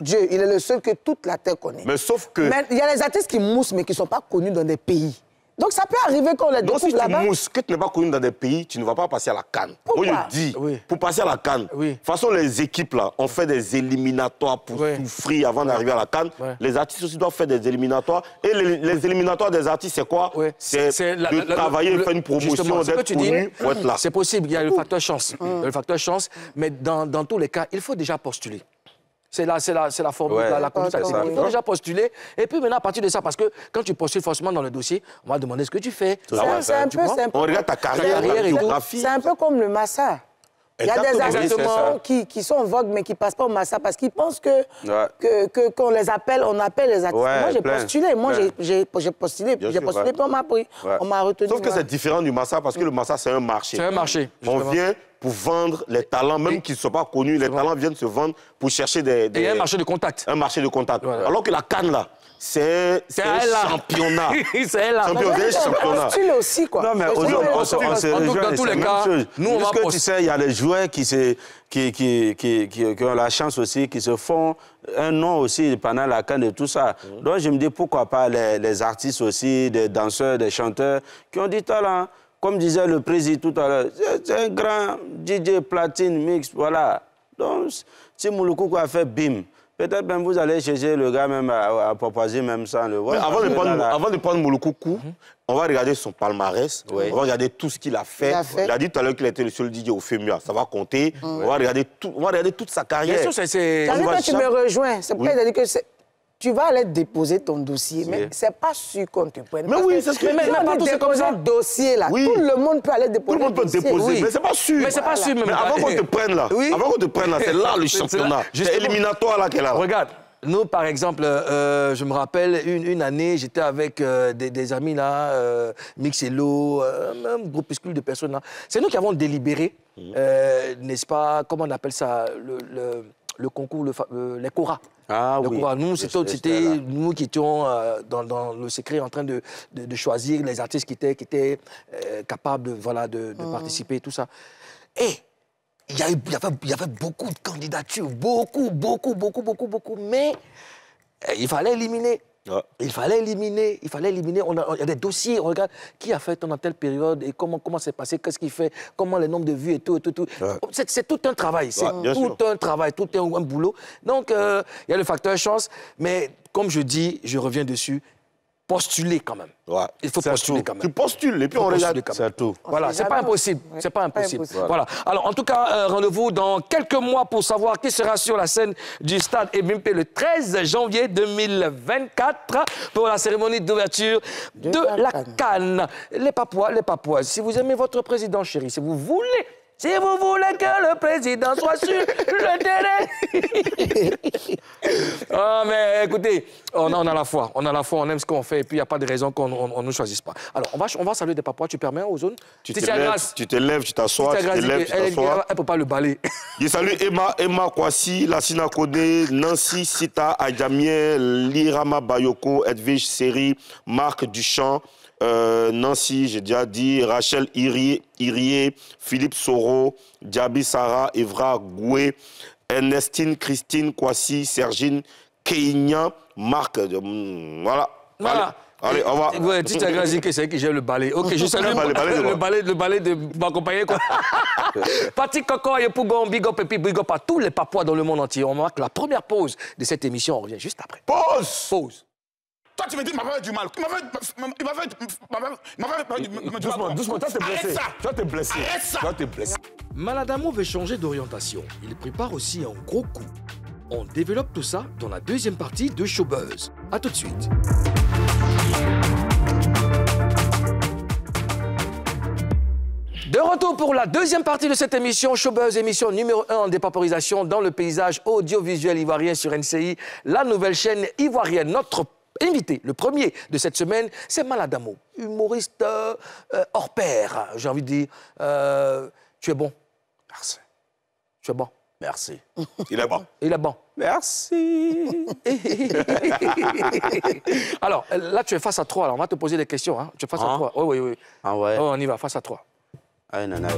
Dieu, il est le seul que toute la terre connaît. Mais sauf que. Mais il y a les artistes qui moussent, mais qui ne sont pas connus dans des pays. Donc ça peut arriver qu'on les Donc si découvre tu là-bas. mousses, que tu n'es pas connu dans des pays, tu ne vas pas passer à la canne. Moi, Pourquoi? je dis, Oui. pour passer à la canne, de Oui. toute façon, les équipes, là, ont fait des éliminatoires pour Oui. souffrir avant d'arriver à la canne. Les artistes aussi doivent faire des éliminatoires. Et les, les éliminatoires des artistes, c'est quoi? C'est la- de la- la- travailler, le- faire une justement, promotion, ce que d'être tu dis, connu pour être là. C'est possible, il y a le facteur chance. A le facteur chance, mais dans, dans tous les cas, il faut déjà postuler. C'est la, c'est la, c'est la formule, Ouais, la, la conduite active. ça. Il faut déjà postuler. Et puis maintenant, à partir de ça, parce que quand tu postules forcément dans le dossier, on va demander ce que tu fais. C'est un- peu, un peu- On regarde ta carrière, ta et tout. biographie. C'est un peu comme le massa. Il y a des ça. qui, qui sont en vogue, mais qui ne passent pas au massa parce qu'ils pensent que, Ouais. que, les appelle, on appelle les artistes. Ouais, moi, j'ai postulé. Moi, j'ai- postulé. J'ai postulé, ouais. puis on m'a pris. Ouais. On m'a retenu. Sauf que c'est différent du massa parce que le massa, c'est un marché. C'est un marché. On vient pour vendre les talents, même qu'ils ne sont pas connus, les talents viennent se vendre pour chercher des. des- Et il y a un marché de contact. un marché de contact. Voilà. Alors que la canne, là, c'est c'est un championnat. c'est elle, là. Champion Mais des on championnats. postule aussi, quoi. Non, mais aujourd'hui, on on se, dans tous c'est les cas, nous, on va que tu sais, il y a des joueurs qui, se, qui, qui, qui, qui- qui ont la chance aussi, qui se font un nom aussi pendant la canne et tout ça. Donc, je me dis, pourquoi pas les, les artistes aussi, des danseurs, des chanteurs, qui ont du talent. Comme disait le président tout à l'heure, c'est- un grand DJ platine mix, voilà. Donc, si Mouloukou a fait bim, peut-être même vous allez chercher le gars même à, à proposer même sans le voir. Avant, de prendre, là, là- avant de prendre Moulokoukou, on va regarder son palmarès, Oui. on va regarder tout ce qu'il a fait. Il a fait. dit tout à l'heure qu'il était le seul DJ au FEMUA, ça va compter. On, va regarder tout, on va regarder toute sa carrière. Bien sûr, c'est-. Ça veut dire que tu me rejoins. C'est pourquoi Oui. il a dit que c'est- tu vas aller déposer ton dossier, mais Oui. c'est pas sûr qu'on te prenne. Mais Parce oui, c'est ce que- mais- on mais partout, c'est comme déposer ça. un dossier là. Oui. Tout le monde peut aller Tout déposer. le monde peut déposer, Oui. mais c'est pas sûr. Mais c'est pas sûr, même. Mais avant qu'on te prenne là, Oui. avant qu'on te prenne là, c'est là le championnat. là, C'est éliminatoire là qu'elle a. Regarde, nous, par exemple, euh, je me rappelle une, une année, j'étais avec euh, des, des amis là, euh, Mixello, euh, un groupuscule de personnes là. C'est nous qui avons délibéré, euh, n'est-ce pas, comment on appelle ça, le, le- le concours, le, euh, les Cora. Ah oui. Cora. Nous, c'était nous qui étions euh, dans, dans le secret en train de, de- de choisir les artistes qui étaient, qui étaient euh, capables de, voilà, de, de participer, tout ça. Et il y, a eu- il y avait, il y avait beaucoup de candidatures, beaucoup, beaucoup, beaucoup, beaucoup, beaucoup, mais euh, il fallait éliminer. Ouais. Il fallait éliminer, il fallait éliminer. On a- il y a des dossiers, on regarde qui a fait tant dans telle période et comment comment c'est passé, qu'est-ce qu'il fait, comment les nombres de vues et tout, et tout, tout. C'est, c'est tout un travail, c'est Ouais, tout un travail, tout un, un boulot. Donc euh, il y a le facteur chance, mais comme je dis, je reviens dessus, postuler quand même. Ouais. Il faut postuler tout. quand même. Tu postules et puis on regarde. postuler quand même. C'est tout. Voilà, c'est pas impossible. Ouais, C'est pas pas impossible. Voilà. Alors, en tout cas, euh, rendez-vous dans quelques mois pour savoir qui sera sur la scène du stade Ebimpe le 13 janvier 2024 pour la cérémonie d'ouverture de, De la Cannes. Cannes. Les Papouas, les Papouaises, si vous aimez votre président chéri, si vous voulez si vous voulez que le président soit sur le terrain. Ah, mais écoutez, on a, on a la foi. On a la foi, on aime ce qu'on fait et puis il n'y a pas de raison qu'on ne nous choisisse pas. Alors, on va, on va saluer des Papouas. Tu permets aux zones Tu Si te, lèves, tu te lèves, tu t'assois, tu te lèves, tu elle- elle t'assois. ne peut pas le balayer. Je salue Emma, Emma Kwasi, Lassina Kode, Nancy Sita Adjamien, Lirama Bayoko, Edwige Seri, Marc Duchamp, euh, Nancy, j'ai déjà dit, Rachel Irié, Irié, Philippe Soro, Diaby Sarah, Evra Goué, Ernestine Christine Kwasi, Sergine Keignan, Marc. euh, mm, voilà. Voilà. Allez, allez, au revoir. Ouais, tu t'as grandi que c'est qui gère le balai. Ok, je salue Le de le quoi balai, le balai de m'accompagner quoi. Pati Coco et Pougon, big up et puis big up à tous les Papouas dans le monde entier. On marque la première pause de cette émission. On revient juste après. Pause Pause. Toi, tu me dis, il m'a fait du mal. Il m'a fait. Il m'a Doucement, doucement, toi t'es blessé. Toi t'es blessé. Toi t'es blessé. Maladamo veut changer d'orientation. Il prépare aussi un gros coup. On développe tout ça dans la deuxième partie de Showbuzz. A tout de suite. De retour pour la deuxième partie de cette émission, Showbuzz, émission numéro 1 en dépaporisation dans le paysage audiovisuel ivoirien sur NCI, la nouvelle chaîne ivoirienne. Notre invité, le premier de cette semaine, c'est Maladamo, humoriste euh, euh, hors pair, j'ai envie de dire. Euh, tu es bon. Merci. Tu es bon. Merci. Il est bon. Il est bon. Merci. Alors, là, tu es face à trois. Alors, on va te poser des questions. Hein. Tu es face à Hein? trois. Oui, oui, oui. Ah ouais. Oh, on y va, face à trois. Aïe, nana.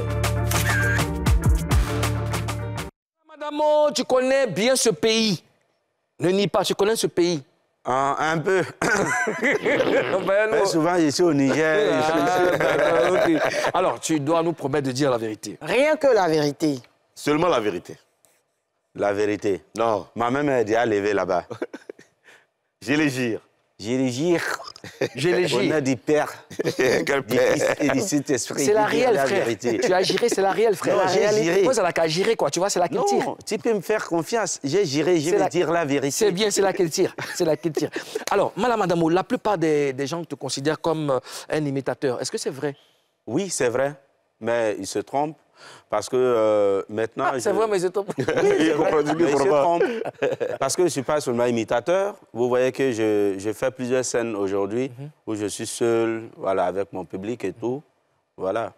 Madame, oh, tu connais bien ce pays. Ne nie pas, tu connais ce pays. Un, un peu. Ben, non. souvent, je suis au Niger. Ah, ok. Alors, tu dois nous promettre de dire la vérité. Rien que la vérité. Seulement la vérité. La vérité. Non, Ma mère m'a dit à lever là-bas. j'ai les gires. Les. J'ai les On a gires. dit père. Quel père. C'est la réelle, frère. vérité. Tu as giré, c'est la réelle, frère. Non, la giré. Moi, c'est la qu'à girer, quoi. Tu vois, c'est là qu'elle tire. Non, tu peux me faire confiance. J'ai giré, je vais la- dire la vérité. C'est bien, c'est là qu'elle tire. C'est là qu'elle tire. Alors, Madame Adamo, la plupart des, des gens te considèrent comme euh, un imitateur. Est-ce que c'est vrai? Oui, c'est vrai. Mais ils se trompent. Parce que euh, maintenant. Ah, C'est je- vrai, mais c'est top. Oui. Parce que je ne suis pas seulement imitateur. Vous voyez que je, je fais plusieurs scènes aujourd'hui Mhm. où je suis seul, voilà, avec mon public et tout. Voilà.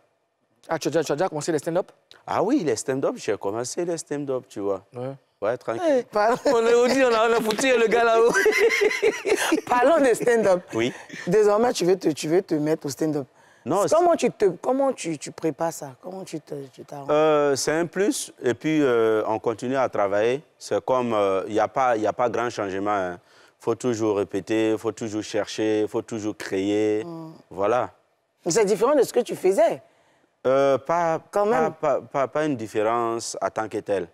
Ah, tu as, déjà- tu as déjà commencé les stand-up? Ah oui, les stand-up, j'ai commencé les stand-up, tu vois. Ouais. Ouais, tranquille. Parlons, On est dit, on a, on a foutu le gars là-haut. parlons de stand-up. Oui. Désormais, tu veux te, tu veux te mettre au stand-up. Non, comment tu, te, comment tu, tu prépares ça? Comment tu t'arranges? Euh, c'est un plus. Et puis, euh, on continue à travailler. C'est comme, il n'y a, pas- y a pas grand changement. Il faut toujours répéter, il faut toujours chercher, il faut toujours créer. Voilà. C'est différent de ce que tu faisais. Euh, pas, Quand même. Pas, pas- pas une différence en tant que telle.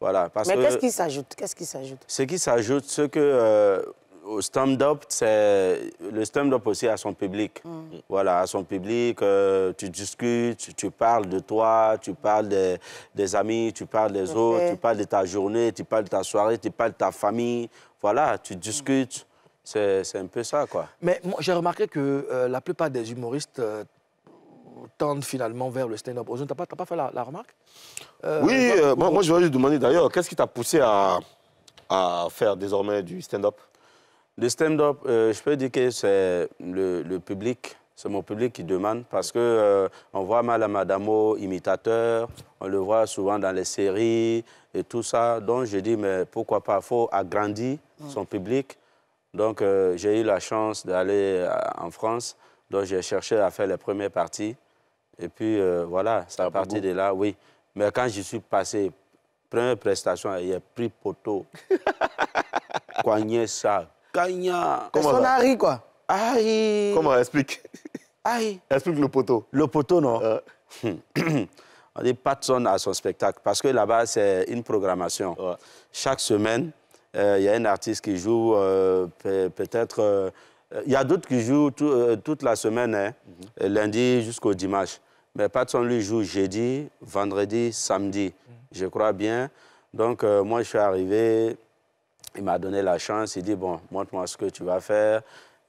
Voilà. Parce Mais que qu'est-ce qui s'ajoute? Qu'est-ce qui s'ajoute? Ce qui s'ajoute, c'est que euh, au stand-up, c'est le stand-up aussi a son public. Voilà, à son public, euh, tu discutes, tu, tu parles de toi, tu parles des, des amis, tu parles des autres, tu parles de ta journée, tu parles de ta soirée, tu parles de ta famille. Voilà, tu discutes. C'est c'est un peu ça, quoi. Mais j'ai remarqué que euh, la plupart des humoristes euh, tendent finalement vers le stand-up. Ozone, t'as pas, pas fait la, la remarque? Euh, Oui, euh, moi, moi, je voulais lui demander d'ailleurs, qu'est-ce qui t'a poussé à, à faire désormais du stand-up? Le stand-up, euh, je peux dire que c'est le, le public, c'est mon public qui demande parce que euh, on voit Madame Adamo imitateur, on le voit souvent dans les séries et tout ça. Donc je dis mais pourquoi pas, faut agrandir son public. Donc euh, j'ai eu la chance d'aller en France, donc j'ai cherché à faire les premières parties et puis voilà, c'est à partir de là, oui. Mais quand je suis passé première prestation, il a pris poteau. Coigné ça. Gagna. Parce qu'on a ri, quoi. Aïe. Comment explique Aïe. Explique le poteau. Le poteau, non Euh, On dit personne à son spectacle parce que là-bas, c'est une programmation. Ouais. Chaque semaine, euh, il y a un artiste qui joue euh, peut- peut-être. euh, Il y a d'autres qui jouent tout- euh, toute la semaine, hein, lundi jusqu'au dimanche. Mais Patson, lui, joue jeudi, vendredi, samedi. Je crois bien. Donc, euh, moi, je suis arrivé. Il m'a donné la chance. Il dit Bon, montre-moi ce que tu vas faire.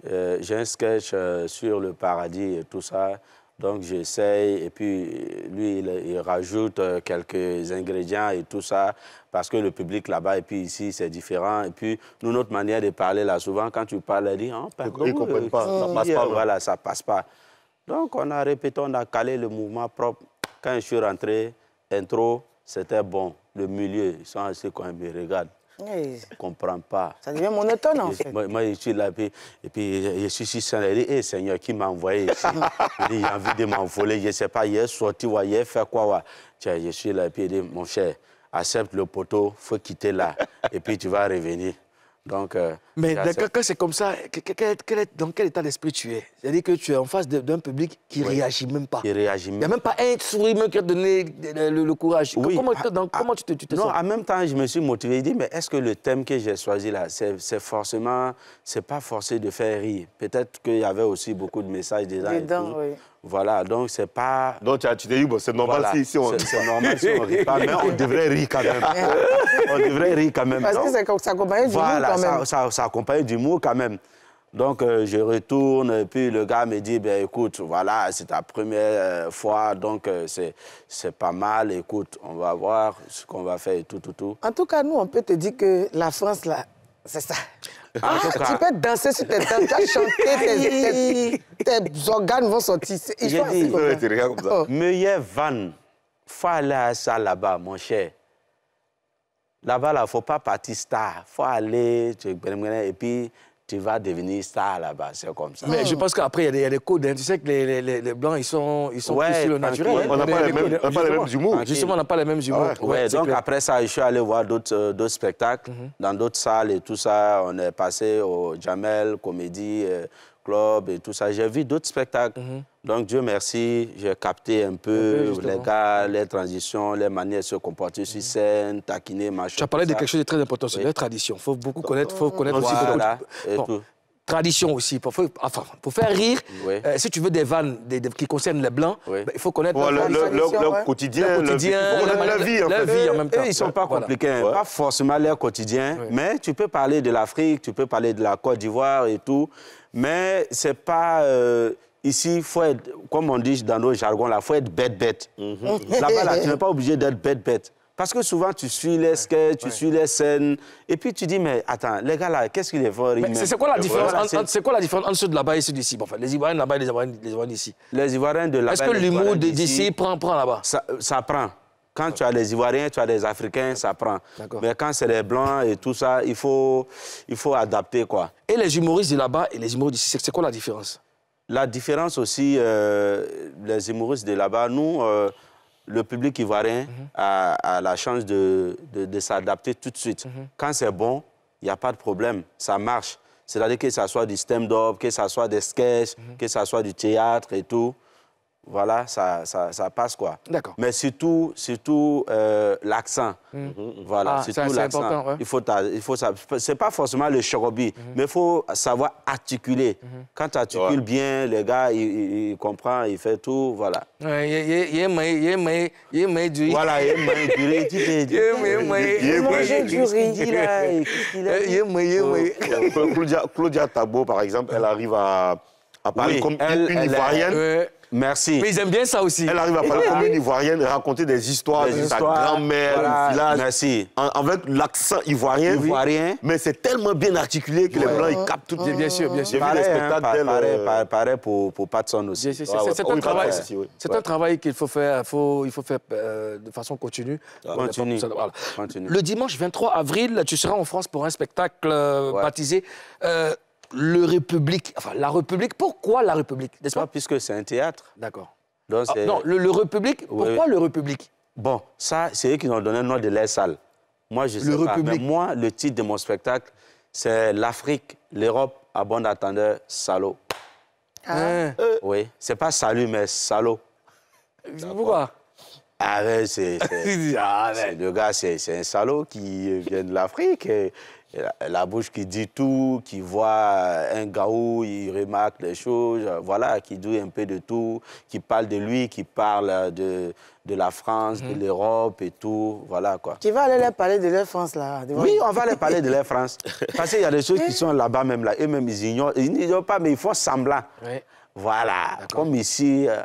Euh, J'ai un sketch euh, sur le paradis et tout ça. Donc, j'essaye. Et puis, lui, il, il rajoute euh, quelques ingrédients et tout ça. Parce que le public là-bas et puis ici, c'est différent. Et puis, nous, notre manière de parler là, souvent, quand tu parles, elle dit Ah, pardon, Ils comprennent euh, pas, ça passe pas. Voilà, ça passe pas. Donc, on a répété, on a calé le mouvement propre. Quand je suis rentré, intro, c'était bon. Le milieu, ils sont assis quand ils regardent. Hey, Je ne comprends pas. Ça devient monotone, en Et fait. moi, moi, je suis là, puis, et puis je suis scène. Elle dit, Hé, Seigneur, qui m'a envoyé ici? Il j'ai envie de m'envoler, je ne sais pas, il est sorti, ouais, il est fait quoi. ouais. Tiens, je suis là, puis il dit, mon cher, accepte le poteau, il faut quitter là, et puis tu vas revenir. Donc, euh, Mais quand c'est comme ça, quel- quel dans quel état d'esprit tu es? C'est-à-dire que tu es en face d'un public qui ne réagit même pas. il réagit Il n'y a même pas un sourire même qui a donné le, courage. Comment, ah, ah, comment tu te, tu te Non, sens? en même temps, je me suis motivé. Je dis, mais est-ce que le thème que j'ai choisi là, c'est forcément, c'est pas forcé de faire rire? Peut-être qu'il y avait aussi beaucoup de messages dedans. et Dedans, tout. oui. Voilà, donc c'est pas. Donc tu as- tu t'es dit, bon, c'est normal Voilà, si, si on... c'est- c'est normal si on rit pas, mais on devrait rire quand même. on devrait rire quand même. Parce que ça, accompagne du voilà, monde, quand ça, même. ça, ça accompagne d'humour quand même. Donc, euh, je retourne, et puis le gars me dit, ben, écoute, voilà, c'est ta première euh, fois, donc euh, c'est c'est pas mal, écoute, on va voir ce qu'on va faire et tout, tout, tout. En tout cas, nous, on peut te dire que la France, là, c'est ça. Ah, cas- tu peux danser sur tes temps, tu vas chanter, tes, organes vont sortir. Il faut dit- comme ça. Oh. Meilleur van, faut aller à ça là-bas, mon cher. Là-bas, il ne faut pas partir star. faut aller, et puis tu vas devenir star là-bas. C'est comme ça. Mais je pense qu'après, il y, a des codes. hein. Tu sais que les, les, les Blancs, ils sont, ils sont Ouais, plus sur le naturel. On n'a Les- pas les les mêmes- codes, on n'a pas les mêmes justement. humours. Ah, Justement, on n'a pas les mêmes humours. Ouais, donc clair. après ça, je suis allé voir d'autres euh, d'autres spectacles Mhm. dans d'autres salles et tout ça. On est passé au Jamel, Comédie, euh, Club et tout ça. J'ai vu d'autres spectacles. Donc Dieu merci, j'ai capté un Mhm. Peu, les gars, les transitions, les manières de se comporter sur scène, taquiner, machin. Tu as parlé de quelque chose de très important, c'est Oui. la tradition. Il faut beaucoup connaître, faut connaître aussi Voilà, beaucoup de- et Bon, tout. Tradition aussi. Pour, enfin, pour faire rire, Oui. euh, si tu veux des vannes des- des- qui concernent les Blancs, Oui. ben, il faut connaître Pour leur tradition. leur- leur ouais. quotidien, Leur leur vie. quotidien, leur vie, en fait. vie en même temps. Eux, ils sont pas Voilà. compliqués, hein. Ouais. pas forcément leur quotidien, mais tu peux parler de l'Afrique, tu peux parler de la Côte d'Ivoire et tout, mais c'est pas... euh, Ici, il faut être, comme on dit dans nos jargons, il faut être bête-bête. Là-bas, là, tu n'es pas obligé d'être bête-bête. Parce que souvent, tu suis les sketchs, tu suis les scènes, et puis tu dis, mais attends, les gars là, qu'est-ce qu'ils font c'est quoi la différence Voilà, entre, quoi la différence entre ceux de là-bas et ceux d'ici Bon, enfin, Les Ivoiriens de là-bas et les Ivoiriens, d'ici? Les Ivoiriens de là-bas... Est-ce que l'humour d'ici prend, prend là-bas? Ça, ça prend. Quand tu as les Ivoiriens, tu as les Africains, ça prend. Mais quand c'est les Blancs et tout ça, il faut, il faut adapter, quoi. Et les humoristes de là-bas et les humoristes d'ici, c'est- quoi la différence? La différence aussi, euh, les humoristes de là-bas, nous, euh, le public ivoirien a, a la chance de, de- de s'adapter tout de suite. Quand c'est bon, il n'y a pas de problème, ça marche. C'est-à-dire que ce soit du stand-up, que ce soit des sketchs, que ce soit du théâtre et tout. Voilà, ça, ça, ça passe quoi. D'accord. Mais surtout, surtout euh, l'accent. Voilà, Ah, ça, surtout l'accent. ouais. Il faut, il faut ça. C'est pas forcément le chorobi, mais il faut savoir articuler. Quand tu articules Ouais. bien, les gars, il, il- il comprend, il fait tout, voilà. Ouais, Il y a- il y a- il y a mais- il y a mais- il y a mais du- Voilà, il Claudia, Tabo, par exemple, elle arrive à, à parler Oui, comme elle- une Ivoirienne. Merci. Mais ils aiment bien ça aussi. Elle arrive à parler comme une Ivoirienne, raconter des histoires Des de histoires, sa grand-mère, voilà, du village. merci. En- avec l'accent ivoirien. oui. Ivoirien. Mais c'est tellement bien articulé que les Blancs, ils captent tout. Bien, bien sûr, bien sûr. J'ai vu des Pareil, hein, spectacles d'elle. pareil, euh, pa- pareil pour, pour Patson aussi. C'est Ouais, un oui, travail, oui. Ouais. un travail qu'il faut faire, faut, il faut faire euh, de façon continue. Continue. Ça, voilà. Continue. Le dimanche 23 avril, tu seras en France pour un spectacle euh, Ouais. baptisé euh, Le République. Enfin, la République. Pourquoi la République N'est-ce pas puisque c'est un théâtre. D'accord. Donc Ah, non, le, le République. Pourquoi oui. le République? Bon, ça, c'est eux qui nous ont donné le nom de leur salle. Moi, je sais Le pas. République. Mais moi, le titre de mon spectacle, c'est L'Afrique, l'Europe, à bon attendeur, salaud. Hein? Oui, c'est pas salut, mais salaud. Pourquoi? Ah ouais, c'est... Ah, c'est- Le gars, c'est c'est un salaud qui vient de l'Afrique. La, bouche qui dit tout, qui voit un gaou, il remarque les choses, euh, voilà, qui dit un peu de tout, qui parle de lui, qui parle de, de la France, Mhm. de l'Europe et tout, voilà quoi. Tu vas aller leur parler de leur France, là. Oui, on va leur parler de la France. Parce qu'il y a des choses qui sont là-bas même, là. Eux-mêmes, ils ignorent. Ils n'ignorent pas, mais ils font semblant. Oui. Voilà. Comme ici, euh.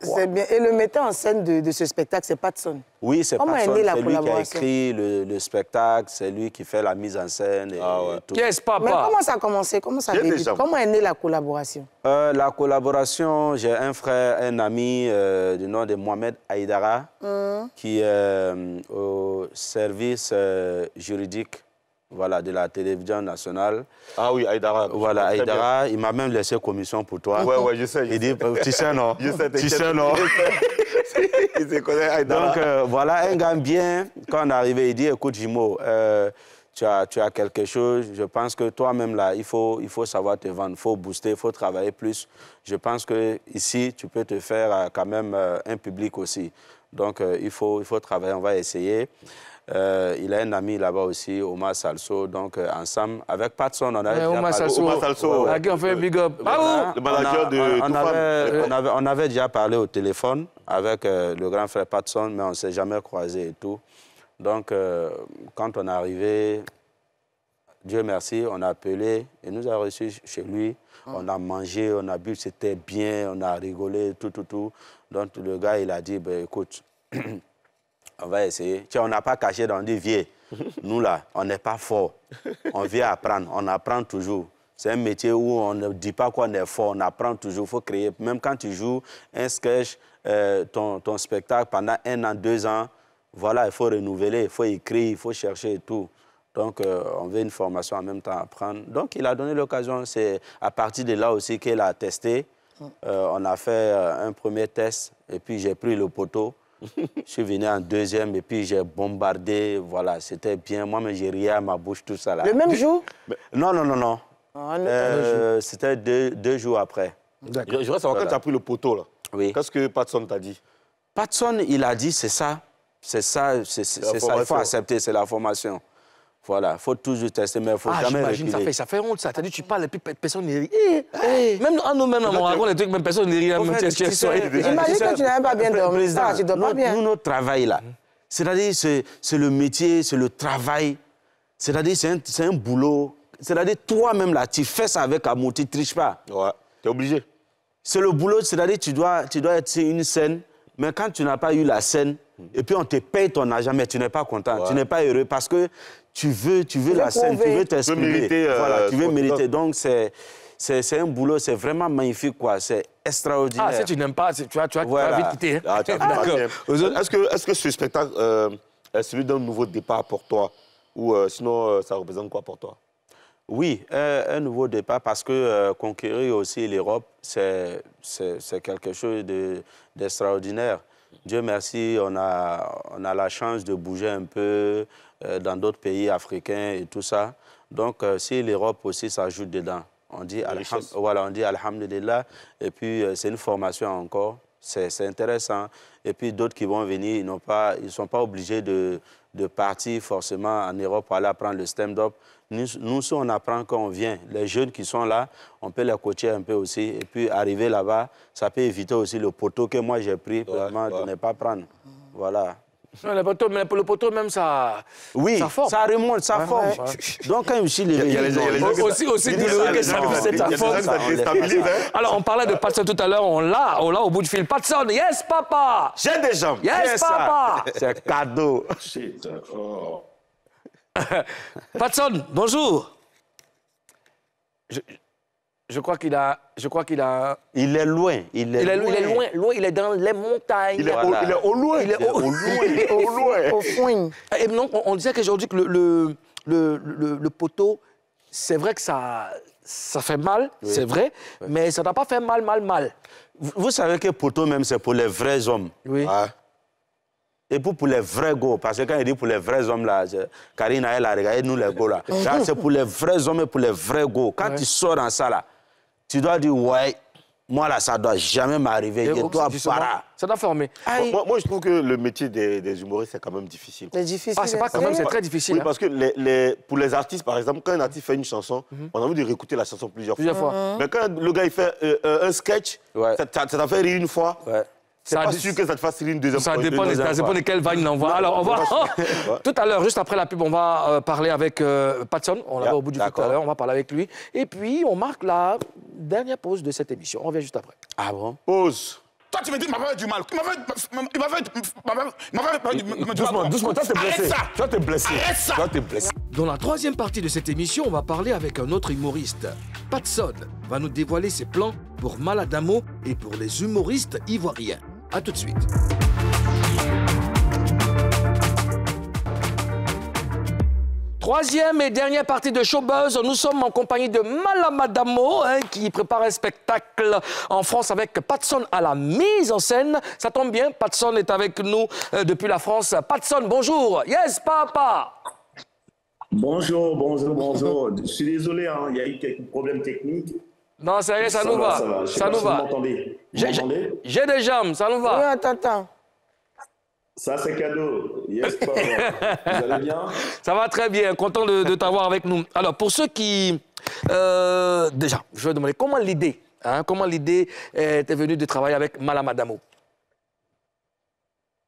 C'est bien. Et le metteur en scène de, de ce spectacle, c'est Patson. Oui, c'est Comment est Patson, née la c'est lui qui a collaboration écrit le, le spectacle, c'est lui qui fait la mise en scène et, Ah ouais. et tout. Qui est-ce, Mais papa comment ça a commencé? Comment ça déjà. Comment est née la collaboration? Euh, la collaboration, j'ai un frère, un ami euh, du nom de Mohamed Aïdara, qui est euh, au service euh, juridique voilà, de la télévision nationale. Ah oui, Aïdara. Voilà. Aïdara, il m'a même laissé commission pour toi. Ouais, ouais, je sais. je Il dit, sais. tu sais non Je sais, Tu sais non Il se connaît, Aïdara. Donc euh, voilà, un gars bien, quand on est arrivé, il dit, écoute Jimo, euh, tu, as, tu as quelque chose, je pense que toi-même là, il faut, il faut savoir te vendre, il faut booster, il faut travailler plus. Je pense que ici, tu peux te faire euh, quand même euh, un public aussi. Donc euh, il, faut, il faut travailler, on va essayer. Euh, il a un ami là-bas aussi, Omar Salso. Donc, euh, ensemble, avec Patson, on a déjà Omar Salso. Omar Salso. À qui on fait un big up Voilà. Bravo Le manager On a- de on, avait, on, avait, on avait déjà parlé au téléphone avec euh, le grand frère Patson, mais on ne s'est jamais croisé et tout. Donc, euh, quand on est arrivé, Dieu merci, on a appelé et nous a reçus chez lui. On a mangé, on a bu, c'était bien, on a rigolé, tout, tout, tout. Donc, le gars, il a dit, ben, écoute, on va essayer. Tiens, on n'a pas caché dans des vieux. Nous, là, on n'est pas fort. On vient apprendre. On apprend toujours. C'est un métier où on ne dit pas qu'on est fort. On apprend toujours. Il faut créer. Même quand tu joues un sketch, euh, ton, ton spectacle pendant un an, deux ans, voilà, il faut renouveler, il faut écrire, il faut chercher et tout. Donc, euh, on veut une formation en même temps à apprendre. Donc, il a donné l'occasion. C'est à partir de là aussi qu'il a testé. Euh, on a fait un premier test et puis j'ai pris le poteau. Je suis venu en deuxième et puis j'ai bombardé. Voilà, c'était bien. Moi, mais j'ai ri à ma bouche, tout ça là. Le même jour Non, non, non, non. Ah, Euh, c'était deux, deux jours après. Je, je voudrais savoir, quand tu as pris le poteau, là, Oui. qu'est-ce que Patson t'a dit? Patson, il a dit, c'est ça. C'est ça, c'est ça. Il faut accepter, c'est la formation. Voilà, il faut toujours tester, mais il ne faut Ah, jamais j'imagine, ça reculer. fait, ça fait honte, ça. T'as dit, tu parles et puis pe- personne ne rit. Eh, eh. Même à nous-mêmes, on raconte des trucs, même personne ne rit. En tu es tu J'imagine que tu n'avais pas bien dormi. Ah, tu dors pas bien. Nous, notre travail, là, c'est-à-dire, c'est le métier, c'est le travail. C'est-à-dire, c'est un, un boulot. C'est-à-dire, toi-même, là, tu fais ça avec amour, tu ne triches pas. Ouais, t'es obligé. C'est le boulot, c'est-à-dire, tu dois, tu dois être sur une scène, mais quand tu n'as pas eu la scène, et puis on te paye ton argent, mais tu n'es pas content, tu n'es pas heureux parce que tu veux, tu veux la scène, tu veux t'exprimer. mériter, euh, voilà, tu veux mériter. Donc, c'est c'est c'est un boulot, c'est vraiment magnifique, quoi. C'est extraordinaire. Ah, si tu n'aimes pas, tu vas, tu vas, Voilà. vite quitter. hein. Ah, D'accord. Est-ce que, est que ce spectacle euh, est celui d'un nouveau départ pour toi? Ou euh, sinon, euh, ça représente quoi pour toi? Oui, un, un nouveau départ parce que euh, conquérir aussi l'Europe, c'est quelque chose de- d'extraordinaire. Dieu merci, on a, on a la chance de bouger un peu euh, dans d'autres pays africains et tout ça. Donc, euh, si l'Europe aussi s'ajoute dedans, on dit, voilà, on dit Alhamdulillah. Et puis, euh, c'est une formation encore. C'est intéressant. Et puis, d'autres qui vont venir, ils ne pas, ils sont pas obligés de, de partir forcément en Europe pour aller apprendre le stand-up. Nous, nous, si on apprend quand on vient, les jeunes qui sont là, on peut les coacher un peu aussi. Et puis, arriver là-bas, ça peut éviter aussi le poteau que moi j'ai pris, vraiment, ouais. de ne pas prendre. Voilà. Non, le poteau, mais le poteau, même, ça. Oui, Ça forme. ça remonte, ça forme. Donc, quand je me suis levé, Il y a les- il y a les gens qui- Aussi, aussi Il y a des douloureux gens que qui- ça puisse être forme. hein. Alors, on parlait de Patson tout à l'heure, on l'a, on l'a au bout du fil. Patson, yes, papa J'ai des jambes Yes, papa C'est cadeau. Patson, bonjour. Je, je crois qu'il a, je crois qu'il a, Il est loin. Il est, il est, il est loin, loin, il est dans les montagnes. il est, Voilà. au, il est au loin. Il est au- Il est au loin. Au fond. Et non, on, on disait qu'aujourd'hui que le, le, le, le- poteau, c'est vrai que ça, ça fait mal, c'est vrai, mais ça n'a pas fait mal, mal, mal. Vous, vous savez que poteau même, c'est pour les vrais hommes. Oui. Ouais. Et pour, pour les vrais go, parce que quand il dit pour les vrais hommes, là, Karina, elle a regardé nous les go là. Là, c'est pour les vrais hommes et pour les vrais go. Quand tu sors dans ça là, tu dois dire, ouais, moi là, ça doit jamais m'arriver. Et Je dois parer. Ça doit former. Moi, moi, je trouve que le métier des, des humoristes, c'est quand même difficile. C'est difficile. Ah, c'est pas quand même, c'est très difficile. Oui, hein. parce que les, les- pour les artistes, par exemple, quand un artiste fait une chanson, on a envie de réécouter la chanson plusieurs, Plusieurs fois. Mais quand le gars il fait euh, euh, un sketch, Ouais. ça t'a ça t'a fait rire une fois, Ouais. C'est Ça pas sûr que ça te fasse une deuxième Ça fois. dépend, deuxième ça dépend de quelle vague il envoie. Alors, on va. Tout à l'heure, juste après la pub, on va euh, parler avec euh, Patson. On l'avait Yeah, au bout du tout à l'heure. On va parler avec lui. Et puis, on marque la dernière pause de cette émission. On revient juste après. Ah bon? Pause. Toi, tu me dis qu'il m'a fait du mal. Il m'a fait, il m'a fait, il m'a mal. Doucement, doucement, toi t'es blessé. Arrête ça. Toi t'es blessé. Arrête ça. Toi t'es blessé. Dans la troisième partie de cette émission, on va parler avec un autre humoriste. Patson va nous dévoiler ses plans pour Maladamo et pour les humoristes ivoiriens. A tout de suite. Troisième et dernière partie de Showbuzz, nous sommes en compagnie de Malamadamo hein, qui prépare un spectacle en France avec Patson à la mise en scène. Ça tombe bien, Patson est avec nous euh, depuis la France. Patson, bonjour. Yes, papa. Bonjour, bonjour, bonjour. Je suis désolé, hein, il y a eu quelques problèmes techniques. Non, sérieux, ça, nous va. Ça va, Ça nous va. J'ai- des jambes, ça nous Oui, va. attends, attends. Ça, c'est cadeau. Yes, papa. Vous allez bien Ça va très bien, content de, de t'avoir avec nous. Alors, pour ceux qui... euh, déjà, je vais demander comment l'idée, hein, comment l'idée est venue de travailler avec Malamadamo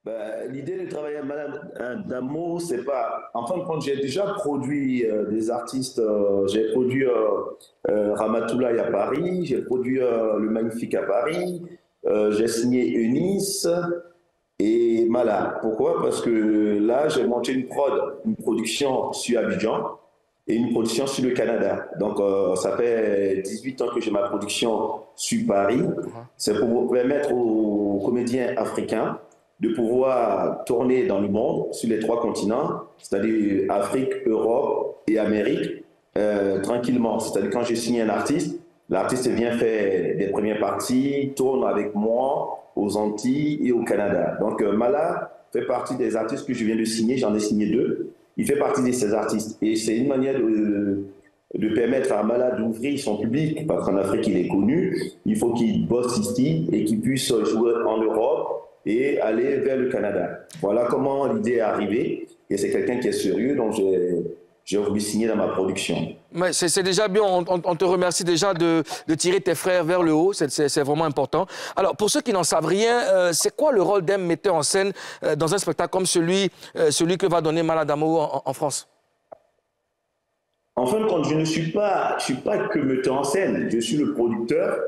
Ben, L'idée de travailler à Madame euh, Damo, c'est pas. En fin de compte, j'ai déjà produit euh, des artistes. euh, j'ai produit euh, euh, Ramatoulaye à Paris, j'ai produit Le Magnifique à Paris, j'ai signé Eunice et Mala. Pourquoi? Parce que là, j'ai monté une prod, une production sur Abidjan et une production sur le Canada. Donc, euh, ça fait 18 ans que j'ai ma production sur Paris. C'est pour permettre aux comédiens africains de pouvoir tourner dans le monde, sur les trois continents, c'est-à-dire Afrique, Europe et Amérique, euh, tranquillement. C'est-à-dire quand j'ai signé un artiste, l'artiste vient faire des premières parties, tourne avec moi aux Antilles et au Canada. Donc euh, Mala fait partie des artistes que je viens de signer, j'en ai signé deux. Il fait partie de ces artistes. Et c'est une manière de, de permettre à Mala d'ouvrir son public, parce qu'en Afrique il est connu, il faut qu'il bosse ici et qu'il puisse jouer en Europe et aller vers le Canada. Voilà comment l'idée est arrivée. Et c'est quelqu'un qui est sérieux, donc j'ai voulu signer dans ma production. C'est déjà bien, on, te remercie déjà de, tirer tes frères vers le haut, c'est vraiment important. Alors, pour ceux qui n'en savent rien, euh, c'est quoi le rôle d'un metteur en scène euh, dans un spectacle comme celui, euh, celui que va donner Maladamo en, en France? En fin de compte, je ne suis pas, je suis pas que metteur en scène, je suis le producteur,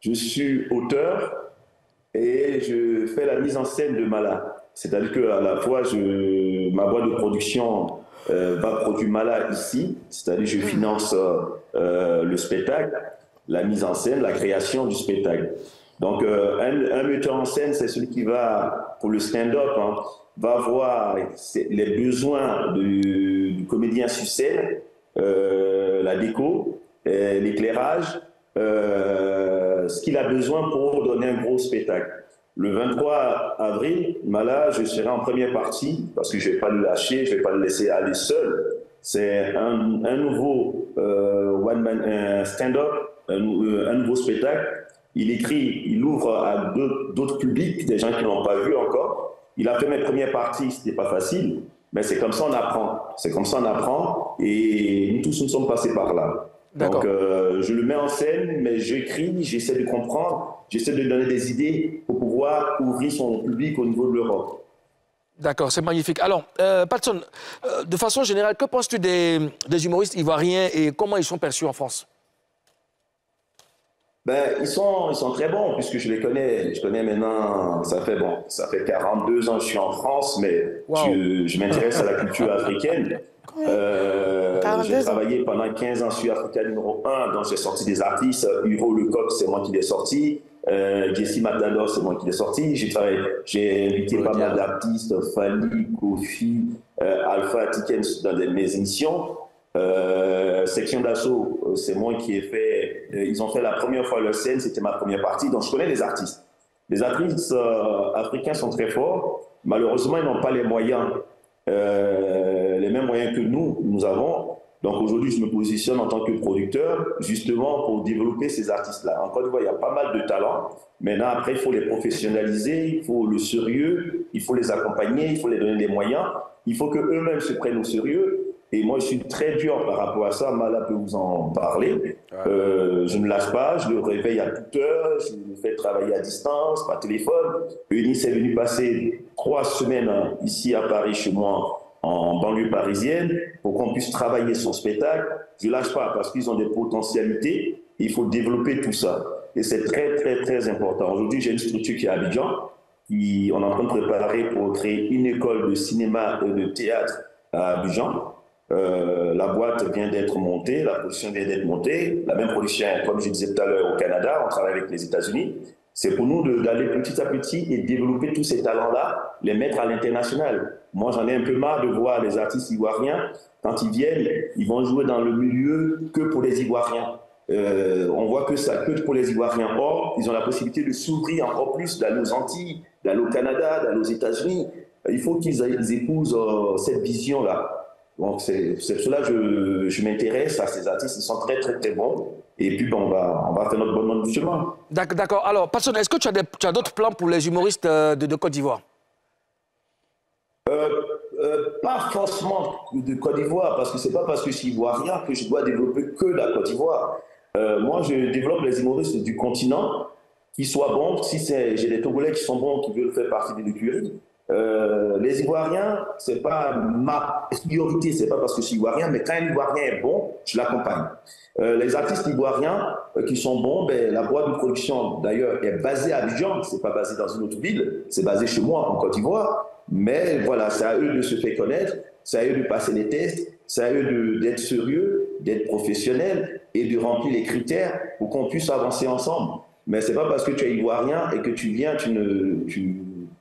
je suis auteur, et je fais la mise en scène de Mala. C'est-à-dire qu'à la fois, je, ma boîte de production euh, va produire Mala ici, c'est-à-dire je finance euh, le spectacle, la mise en scène, la création du spectacle. Donc euh, un, metteur en scène, c'est celui qui va, pour le stand-up, hein, va voir les besoins du, du comédien sur scène, la déco, l'éclairage, euh, ce qu'il a besoin pour donner un gros spectacle. Le 23 avril, Mala, je serai en première partie parce que je ne vais pas le lâcher, je ne vais pas le laisser aller seul. C'est un, nouveau euh, stand-up, un, un, nouveau spectacle. Il écrit, il ouvre à d'autres publics, des gens qui n'ont pas vu encore. Il a fait mes premières parties, c'était pas facile, mais c'est comme ça on apprend. C'est comme ça on apprend et nous tous nous sommes passés par là. Donc, euh, je le mets en scène, mais j'écris, j'essaie de comprendre, j'essaie de donner des idées pour pouvoir ouvrir son public au niveau de l'Europe. D'accord, c'est magnifique. Alors, euh, Patson, euh, de façon générale, que penses-tu des, des, humoristes ivoiriens et comment ils sont perçus en France? Ben, ils sont, ils sont très bons puisque je les connais. Je connais maintenant, ça fait bon, ça fait 42 ans que je suis en France, mais je, je m'intéresse à la culture africaine. Euh, j'ai travaillé pendant 15 ans sur Africa numéro 1, donc j'ai sorti des artistes. Huro Lecoq, c'est moi qui l'ai sorti. Euh, Jesse Matador, c'est moi qui l'ai sorti. J'ai travaillé, j'ai invité pas mal d'artistes, Fali, Kofi, euh, Alpha, Tikens dans mes émissions. Euh, Section d'assaut, euh, c'est moi qui ai fait. Euh, ils ont fait la première fois leur scène, c'était ma première partie, donc je connais les artistes. Les artistes africains sont très forts. Malheureusement, ils n'ont pas les moyens les mêmes moyens que nous, nous avons. Donc aujourd'hui, je me positionne en tant que producteur, justement pour développer ces artistes-là. Encore une fois, il y a pas mal de talents. Maintenant, après, il faut les professionnaliser, il faut le sérieux, il faut les accompagner, il faut les donner des moyens. Il faut qu'eux-mêmes se prennent au sérieux. Et moi, je suis très dur par rapport à ça. Mala peut vous en parler. Euh, je ne lâche pas, je le réveille à toute heure, je le fais travailler à distance, par téléphone. Eunice est venue passer trois semaines ici à Paris, chez moi, en banlieue parisienne, pour qu'on puisse travailler son spectacle. Je ne lâche pas parce qu'ils ont des potentialités. Il faut développer tout ça. Et c'est très, très, très important. Aujourd'hui, j'ai une structure qui est à Abidjan. Qui, on est en train de préparer pour créer une école de cinéma et de théâtre à Abidjan. Euh, la boîte vient d'être montée, la production vient d'être montée. La même production, comme je disais tout à l'heure, au Canada, on travaille avec les États-Unis. C'est pour nous d'aller petit à petit et développer tous ces talents-là, les mettre à l'international. Moi, j'en ai un peu marre de voir les artistes ivoiriens, quand ils viennent, ils vont jouer dans le milieu que pour les Ivoiriens. Euh, on voit que ça que pour les Ivoiriens. Or, ils ont la possibilité de s'ouvrir encore plus, d'aller aux Antilles, d'aller au Canada, d'aller aux États-Unis. Il faut qu'ils épousent euh, cette vision-là. Donc, c'est cela que je, m'intéresse à ces artistes. Ils sont très, très, très bons. Et puis, on, va, on va faire notre bonne chemin. D'accord. Alors, Passion, est-ce que tu as d'autres plans pour les humoristes euh, de, Côte d'Ivoire? Euh, euh, Pas forcément de Côte d'Ivoire, parce que ce n'est pas parce que je suis ivoirien que je dois développer que la Côte d'Ivoire. moi, je développe les humoristes du continent qui soient bons. Si j'ai des Togolais qui sont bons, qui veulent faire partie de l'écurie, euh, les Ivoiriens, c'est pas ma priorité, c'est pas parce que je suis Ivoirien, mais quand un Ivoirien est bon, je l'accompagne. Euh, les artistes ivoiriens euh, qui sont bons, ben, la boîte de production d'ailleurs est basée à Abidjan, c'est pas basé dans une autre ville, c'est basé chez moi en Côte d'Ivoire. Mais voilà, c'est à eux de se faire connaître, c'est à eux de passer les tests, c'est à eux d'être sérieux, d'être professionnels et de remplir les critères pour qu'on puisse avancer ensemble. Mais c'est pas parce que tu es ivoirien et que tu viens, tu ne,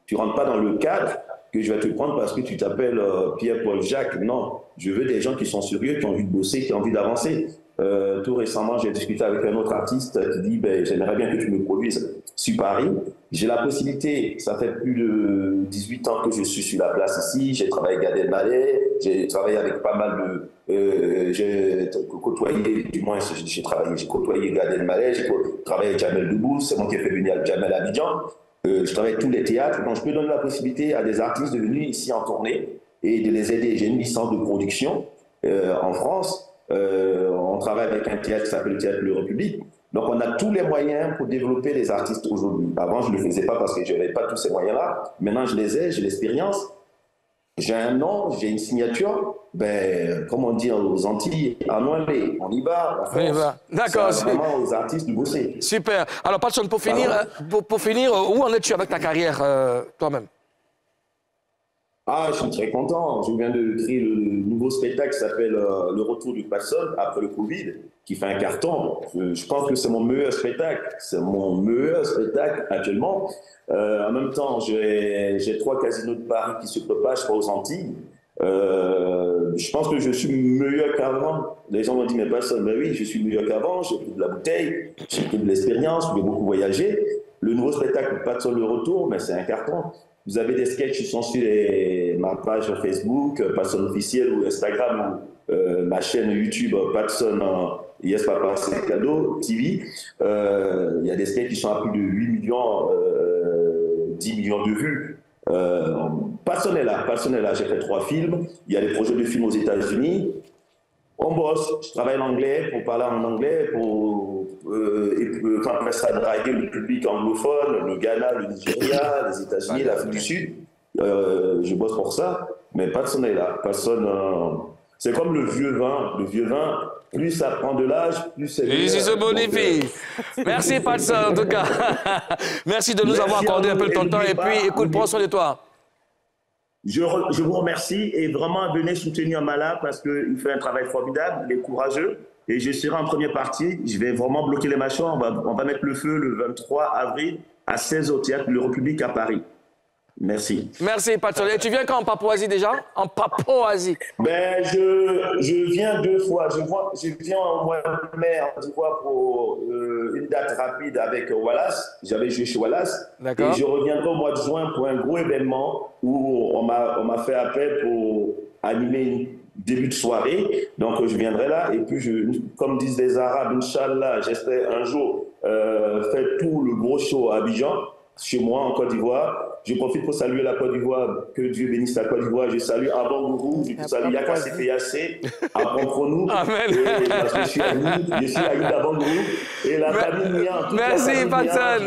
Tu rentres pas dans le cadre que je vais te prendre parce que tu t'appelles euh, Pierre-Paul Jacques. Non, je veux des gens qui sont sérieux, qui ont envie de bosser, qui ont envie d'avancer. Euh, tout récemment, j'ai discuté avec un autre artiste qui dit ben, J'aimerais bien que tu me produises sur Paris. J'ai la possibilité, ça fait plus de 18 ans que je suis sur la place ici. J'ai travaillé avec Gad Elmaleh, j'ai travaillé avec pas mal de. Euh, j'ai côtoyé, du moins, j'ai travaillé, j'ai côtoyé Gad Elmaleh, j'ai travaillé avec Jamel Debbouze, c'est moi qui ai fait venir Jamel Abidjan. Euh, je travaille tous les théâtres, donc je peux donner la possibilité à des artistes de venir ici en tournée et de les aider. J'ai une licence de production euh, en France. Euh, on travaille avec un théâtre qui s'appelle le Théâtre Le République. Donc on a tous les moyens pour développer les artistes aujourd'hui. Avant, je ne le faisais pas parce que je n'avais pas tous ces moyens-là. Maintenant, je les ai, j'ai l'expérience. J'ai un nom, j'ai une signature. Ben, comme on dit aux Antilles, à Noël, on y va. On y va. D'accord. C'est vraiment aux artistes de bosser. Super. Alors, Patson, pour finir, pour, pour, finir, où en es-tu avec ta carrière euh, toi-même? Ah, je suis très content. Je viens de créer le nouveau spectacle qui s'appelle euh, Le Retour du Passon après le Covid, qui fait un carton. Je, pense que c'est mon meilleur spectacle. C'est mon meilleur spectacle actuellement. Euh, en même temps, j'ai trois casinos de Paris qui se propagent aux Antilles. Euh, je pense que je suis meilleur qu'avant. Les gens m'ont dit, mais personne, mais oui, je suis meilleur qu'avant. J'ai pris de la bouteille, j'ai pris de l'expérience, j'ai beaucoup voyagé. Le nouveau spectacle, Patson le Retour, mais c'est un carton. Vous avez des sketchs qui sont sur ma page Facebook, euh, Patson officiel ou Instagram ou euh, ma chaîne YouTube Patson Yes Papa c'est cadeau TV. Euh, il y a des sketchs qui sont à plus de 8 millions, 10 millions de vues. Euh, Patson est là, Patson est là. J'ai fait trois films. Il y a des projets de films aux États-Unis. On bosse. Je travaille en anglais pour parler en anglais, euh, et quand on ça draguer le public anglophone, le Ghana, le Nigeria, les États-Unis, l'Afrique du Sud. Euh, je bosse pour ça, mais personne n'est là. Personne. Euh, c'est comme le vieux vin. Le vieux vin, plus ça prend de l'âge, plus c'est. Se bonifie. Merci, Patson, en tout cas. Merci de nous avoir accordé un peu de ton temps. Et puis, écoute, prends soin de toi. Je, je, vous remercie et vraiment venez soutenir Mala parce qu'il fait un travail formidable, il est courageux. Et je serai en première partie. Je vais vraiment bloquer les machins. On va, on va mettre le feu le 23 avril à 16 au théâtre Le République à Paris. Merci. Merci, Patron. Et tu viens quand en Papouasie déjà? En Papouasie ben, je, je viens deux fois. Je, vois, je viens au mois de mai en d'Ivoire pour euh, une date rapide avec Wallace. J'avais joué chez Wallace. Et je reviendrai au mois de juin pour un gros événement où on m'a fait appel pour animer une début de soirée. Donc, je viendrai là. Et puis, je, comme disent les Arabes, Inch'Allah, j'espère un jour euh, faire tout le gros show à Abidjan, chez moi, en Côte d'Ivoire. Je profite pour saluer la Côte d'Ivoire. Que Dieu bénisse la Côte d'Ivoire. Je salue Abangourou, je salue Yakacétéacé, Abangourou. Amen. je suis ami, je suis ami d'Abangourou. Et la famille Nia. Merci, Patson.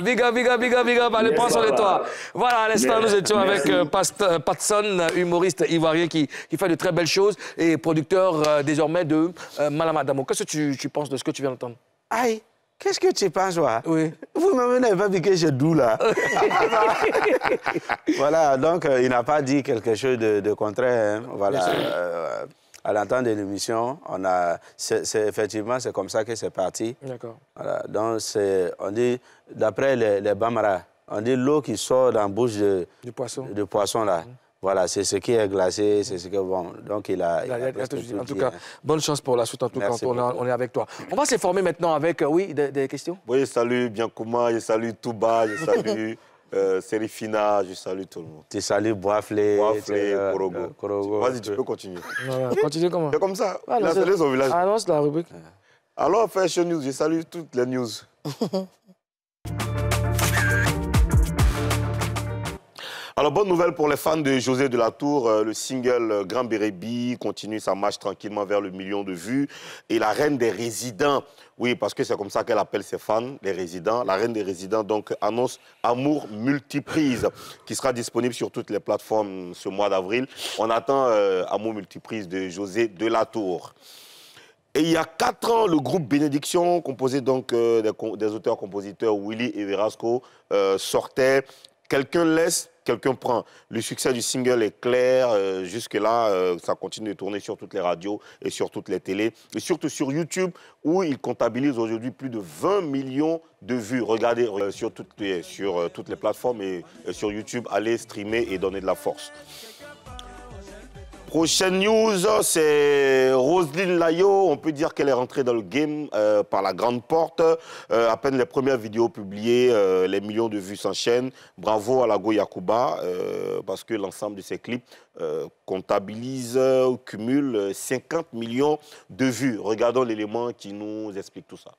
big up, big up, big up, big up. Allez, prends soin de toi. Voilà, à l'instant, nous étions avec euh, euh, Patson, humoriste ivoirien qui, qui, fait de très belles choses et producteur euh, désormais de euh, Malamadamo. Qu'est-ce que tu, tu penses de ce que tu viens d'entendre? Aïe Qu'est-ce que tu penses, toi? Oui. Vous ne m'avez pas piqué chez doux, là. voilà, donc euh, il n'a pas dit quelque chose de, de contraire. Hein. Voilà. Euh, à l'entente de l'émission, on a, c'est, effectivement, c'est comme ça que c'est parti. D'accord. Voilà, donc c'est, on dit, d'après les, les Bamara, on dit l'eau qui sort dans la bouche de, du poisson. De poisson là. Mmh. Voilà, c'est ce qui est glacé, c'est ce que bon. Donc il a. Il a, il a, il a tout tout en tout cas, bonne chance pour la suite. En tout cas, on, on, est avec toi. On va s'informer maintenant avec, euh, oui, des, des, questions. Oui, je salue Biancouma, je salue Touba, je salue euh, Serifina, je salue tout le monde. Tu salues Boaflé, Boaflé, euh, Korogo. Korogo. Vas-y, tu peux continuer. Voilà, continue comment? C'est comme ça. Non, c'est son village. Annonce la rubrique. Alors, Fashion News, je salue toutes les news. Alors, bonne nouvelle pour les fans de José de la Tour. Euh, le single Grand Bérébi continue sa marche tranquillement vers le million de vues. Et la reine des résidents, oui, parce que c'est comme ça qu'elle appelle ses fans, les résidents. La reine des résidents, donc, annonce Amour Multiprise, qui sera disponible sur toutes les plateformes ce mois d'avril. On attend euh, Amour Multiprise de José de la Tour. Et il y a quatre ans, le groupe Bénédiction, composé donc euh, des, auteurs-compositeurs Willy et Verasco, sortait Quelqu'un laisse quelqu'un prend. Le succès du single est clair. Euh, jusque-là, euh, ça continue de tourner sur toutes les radios et sur toutes les télés. Et surtout sur YouTube, où il comptabilise aujourd'hui plus de 20 millions de vues. Regardez sur, toutes les, sur toutes les plateformes et sur YouTube, allez streamer et donner de la force. Prochaine news, c'est Roselyne Layo. On peut dire qu'elle est rentrée dans le game euh, par la grande porte. Euh, à peine les premières vidéos publiées, euh, les millions de vues s'enchaînent. Bravo à la Goyakuba, parce que l'ensemble de ses clips comptabilise, cumule 50 millions de vues. Regardons l'élément qui nous explique tout ça.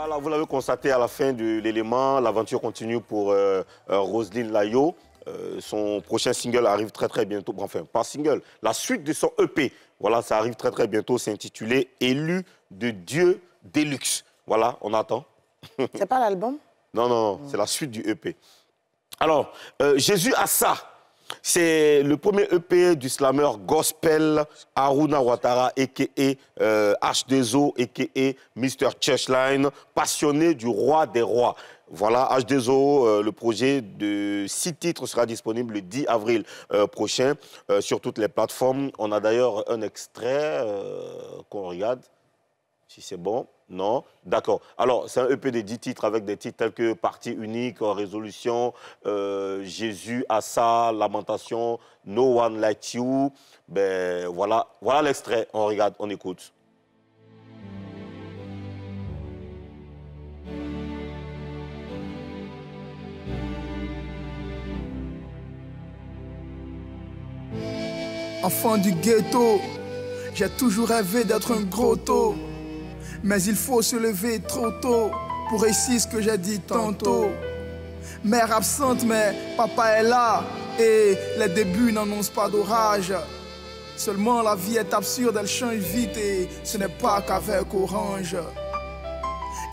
Voilà, vous l'avez constaté à la fin de l'élément, l'aventure continue pour euh, euh, Roselyne Layo. Euh, son prochain single arrive très très bientôt, enfin pas single, la suite de son EP, voilà, ça arrive très très bientôt, c'est intitulé Élu de Dieu Deluxe. Voilà, on attend. C'est pas l'album? Non, non, non, c'est la suite du EP. Alors, Jésus a ça. C'est le premier EP du slammer gospel Aruna Ouattara, a.k.a. H2O, a.k.a. Mr. Churchline, passionné du roi des rois. Voilà, H2O, euh, le projet de six titres sera disponible le 10 avril euh, prochain euh, sur toutes les plateformes. On a d'ailleurs un extrait qu'on regarde, si c'est bon. Non D'accord. Alors, c'est un EP de 10 titres avec des titres tels que Partie unique, Résolution, euh, Jésus, Assa, Lamentation, No One Like You. Ben, voilà, voilà l'extrait. On regarde, on écoute. Enfant du ghetto, j'ai toujours rêvé d'être un gros taux. Mais il faut se lever trop tôt pour réussir ce que j'ai dit tantôt. Mère absente, mais papa est là. Et les débuts n'annoncent pas d'orage. Seulement la vie est absurde, elle change vite et ce n'est pas qu'avec orange.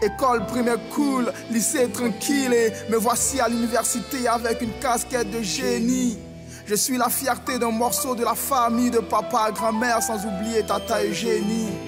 École primaire cool, lycée tranquille et me voici à l'université avec une casquette de génie. Je suis la fierté d'un morceau de la famille de papa, grand-mère, sans oublier tata Eugénie.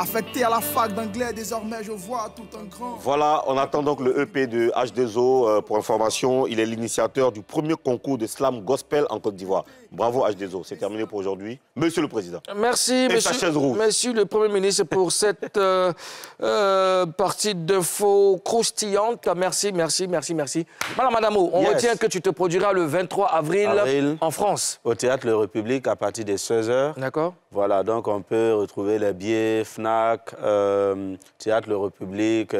Affecté à la fac d'anglais, désormais je vois tout un grand. Voilà, on attend donc le EP de H2O. Euh, pour information, il est l'initiateur du premier concours de slam gospel en Côte d'Ivoire. Bravo H2O, c'est terminé pour aujourd'hui. Monsieur le Président. Merci, monsieur, monsieur le Premier ministre, pour cette euh, euh, partie d'infos croustillante. Merci, merci, merci, merci. Madame Adamo, on retient que tu te produiras le 23 avril, en France. Au Théâtre Le République à partir des 16h. D'accord. Voilà, donc on peut retrouver les billets FNAC, euh, Théâtre Le République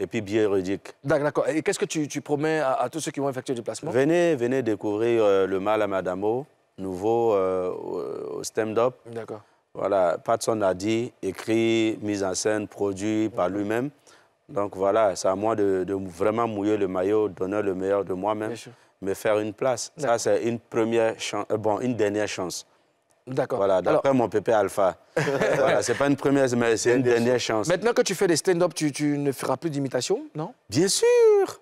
et puis billets Rudic. D'accord. Et qu'est-ce que tu, promets à, tous ceux qui vont effectuer du placement Venez, venez découvrir le mal à Madamo nouveau euh, au stand-up. D'accord. Voilà, Patson a dit, écrit, mise en scène, produit par lui-même. Donc voilà, c'est à moi de, vraiment mouiller le maillot, donner le meilleur de moi-même, me faire une place. Ça, c'est une première chance, euh, bon, une dernière chance. D'accord. Voilà, d'après mon pépé Alpha. voilà, c'est pas une première, mais c'est une dernière chance. Maintenant que tu fais des stand-up, tu, tu, ne feras plus d'imitation, non? Bien sûr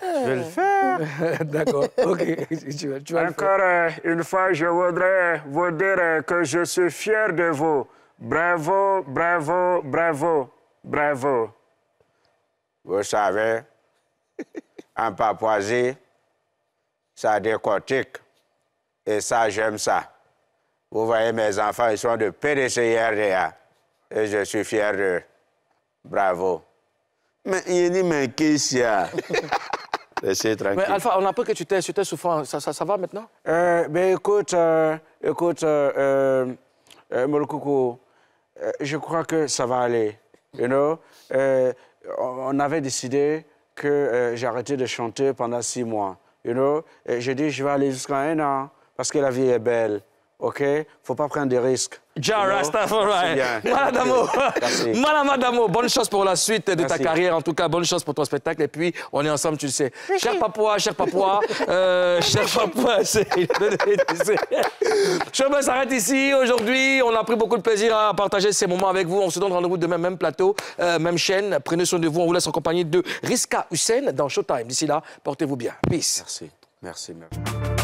je vais le faire. D'accord, ok. Tu vas, Encore euh, une fois, je voudrais vous dire euh, que je suis fier de vous. Bravo, bravo, bravo, bravo. Vous savez, en Papouasie, ça décortique. Et ça, j'aime ça. Vous voyez, mes enfants, ils sont de PDCRDA. Et je suis fier d'eux. Bravo. Mais il dit, mais qu'est-ce qu'il y a Laissez tranquille. Mais Alpha, on a peur que tu t'es souffrant. Ça, ça, ça, va maintenant? Euh, ben, Écoute, euh, écoute, euh, euh, je crois que ça va aller. You know? on avait décidé que j'arrêtais de chanter pendant six mois. You know? J'ai dit, je vais aller jusqu'à un an parce que la vie est belle. OK? Faut pas prendre des risques. Ja Rastafari. Madame Madame bonne chance pour la suite de ta carrière. En tout cas, bonne chance pour ton spectacle. Et puis, on est ensemble, tu le sais. Cher Papouas, cher Papouas, euh, cher Papouas, Je s'arrête ici. Aujourd'hui, on a pris beaucoup de plaisir à partager ces moments avec vous. On se donne rendez-vous demain, même plateau, euh, même chaîne. Prenez soin de vous. On vous laisse en compagnie de Riska Hussein dans Showtime. D'ici là, portez-vous bien. Peace. Merci. Merci. merci.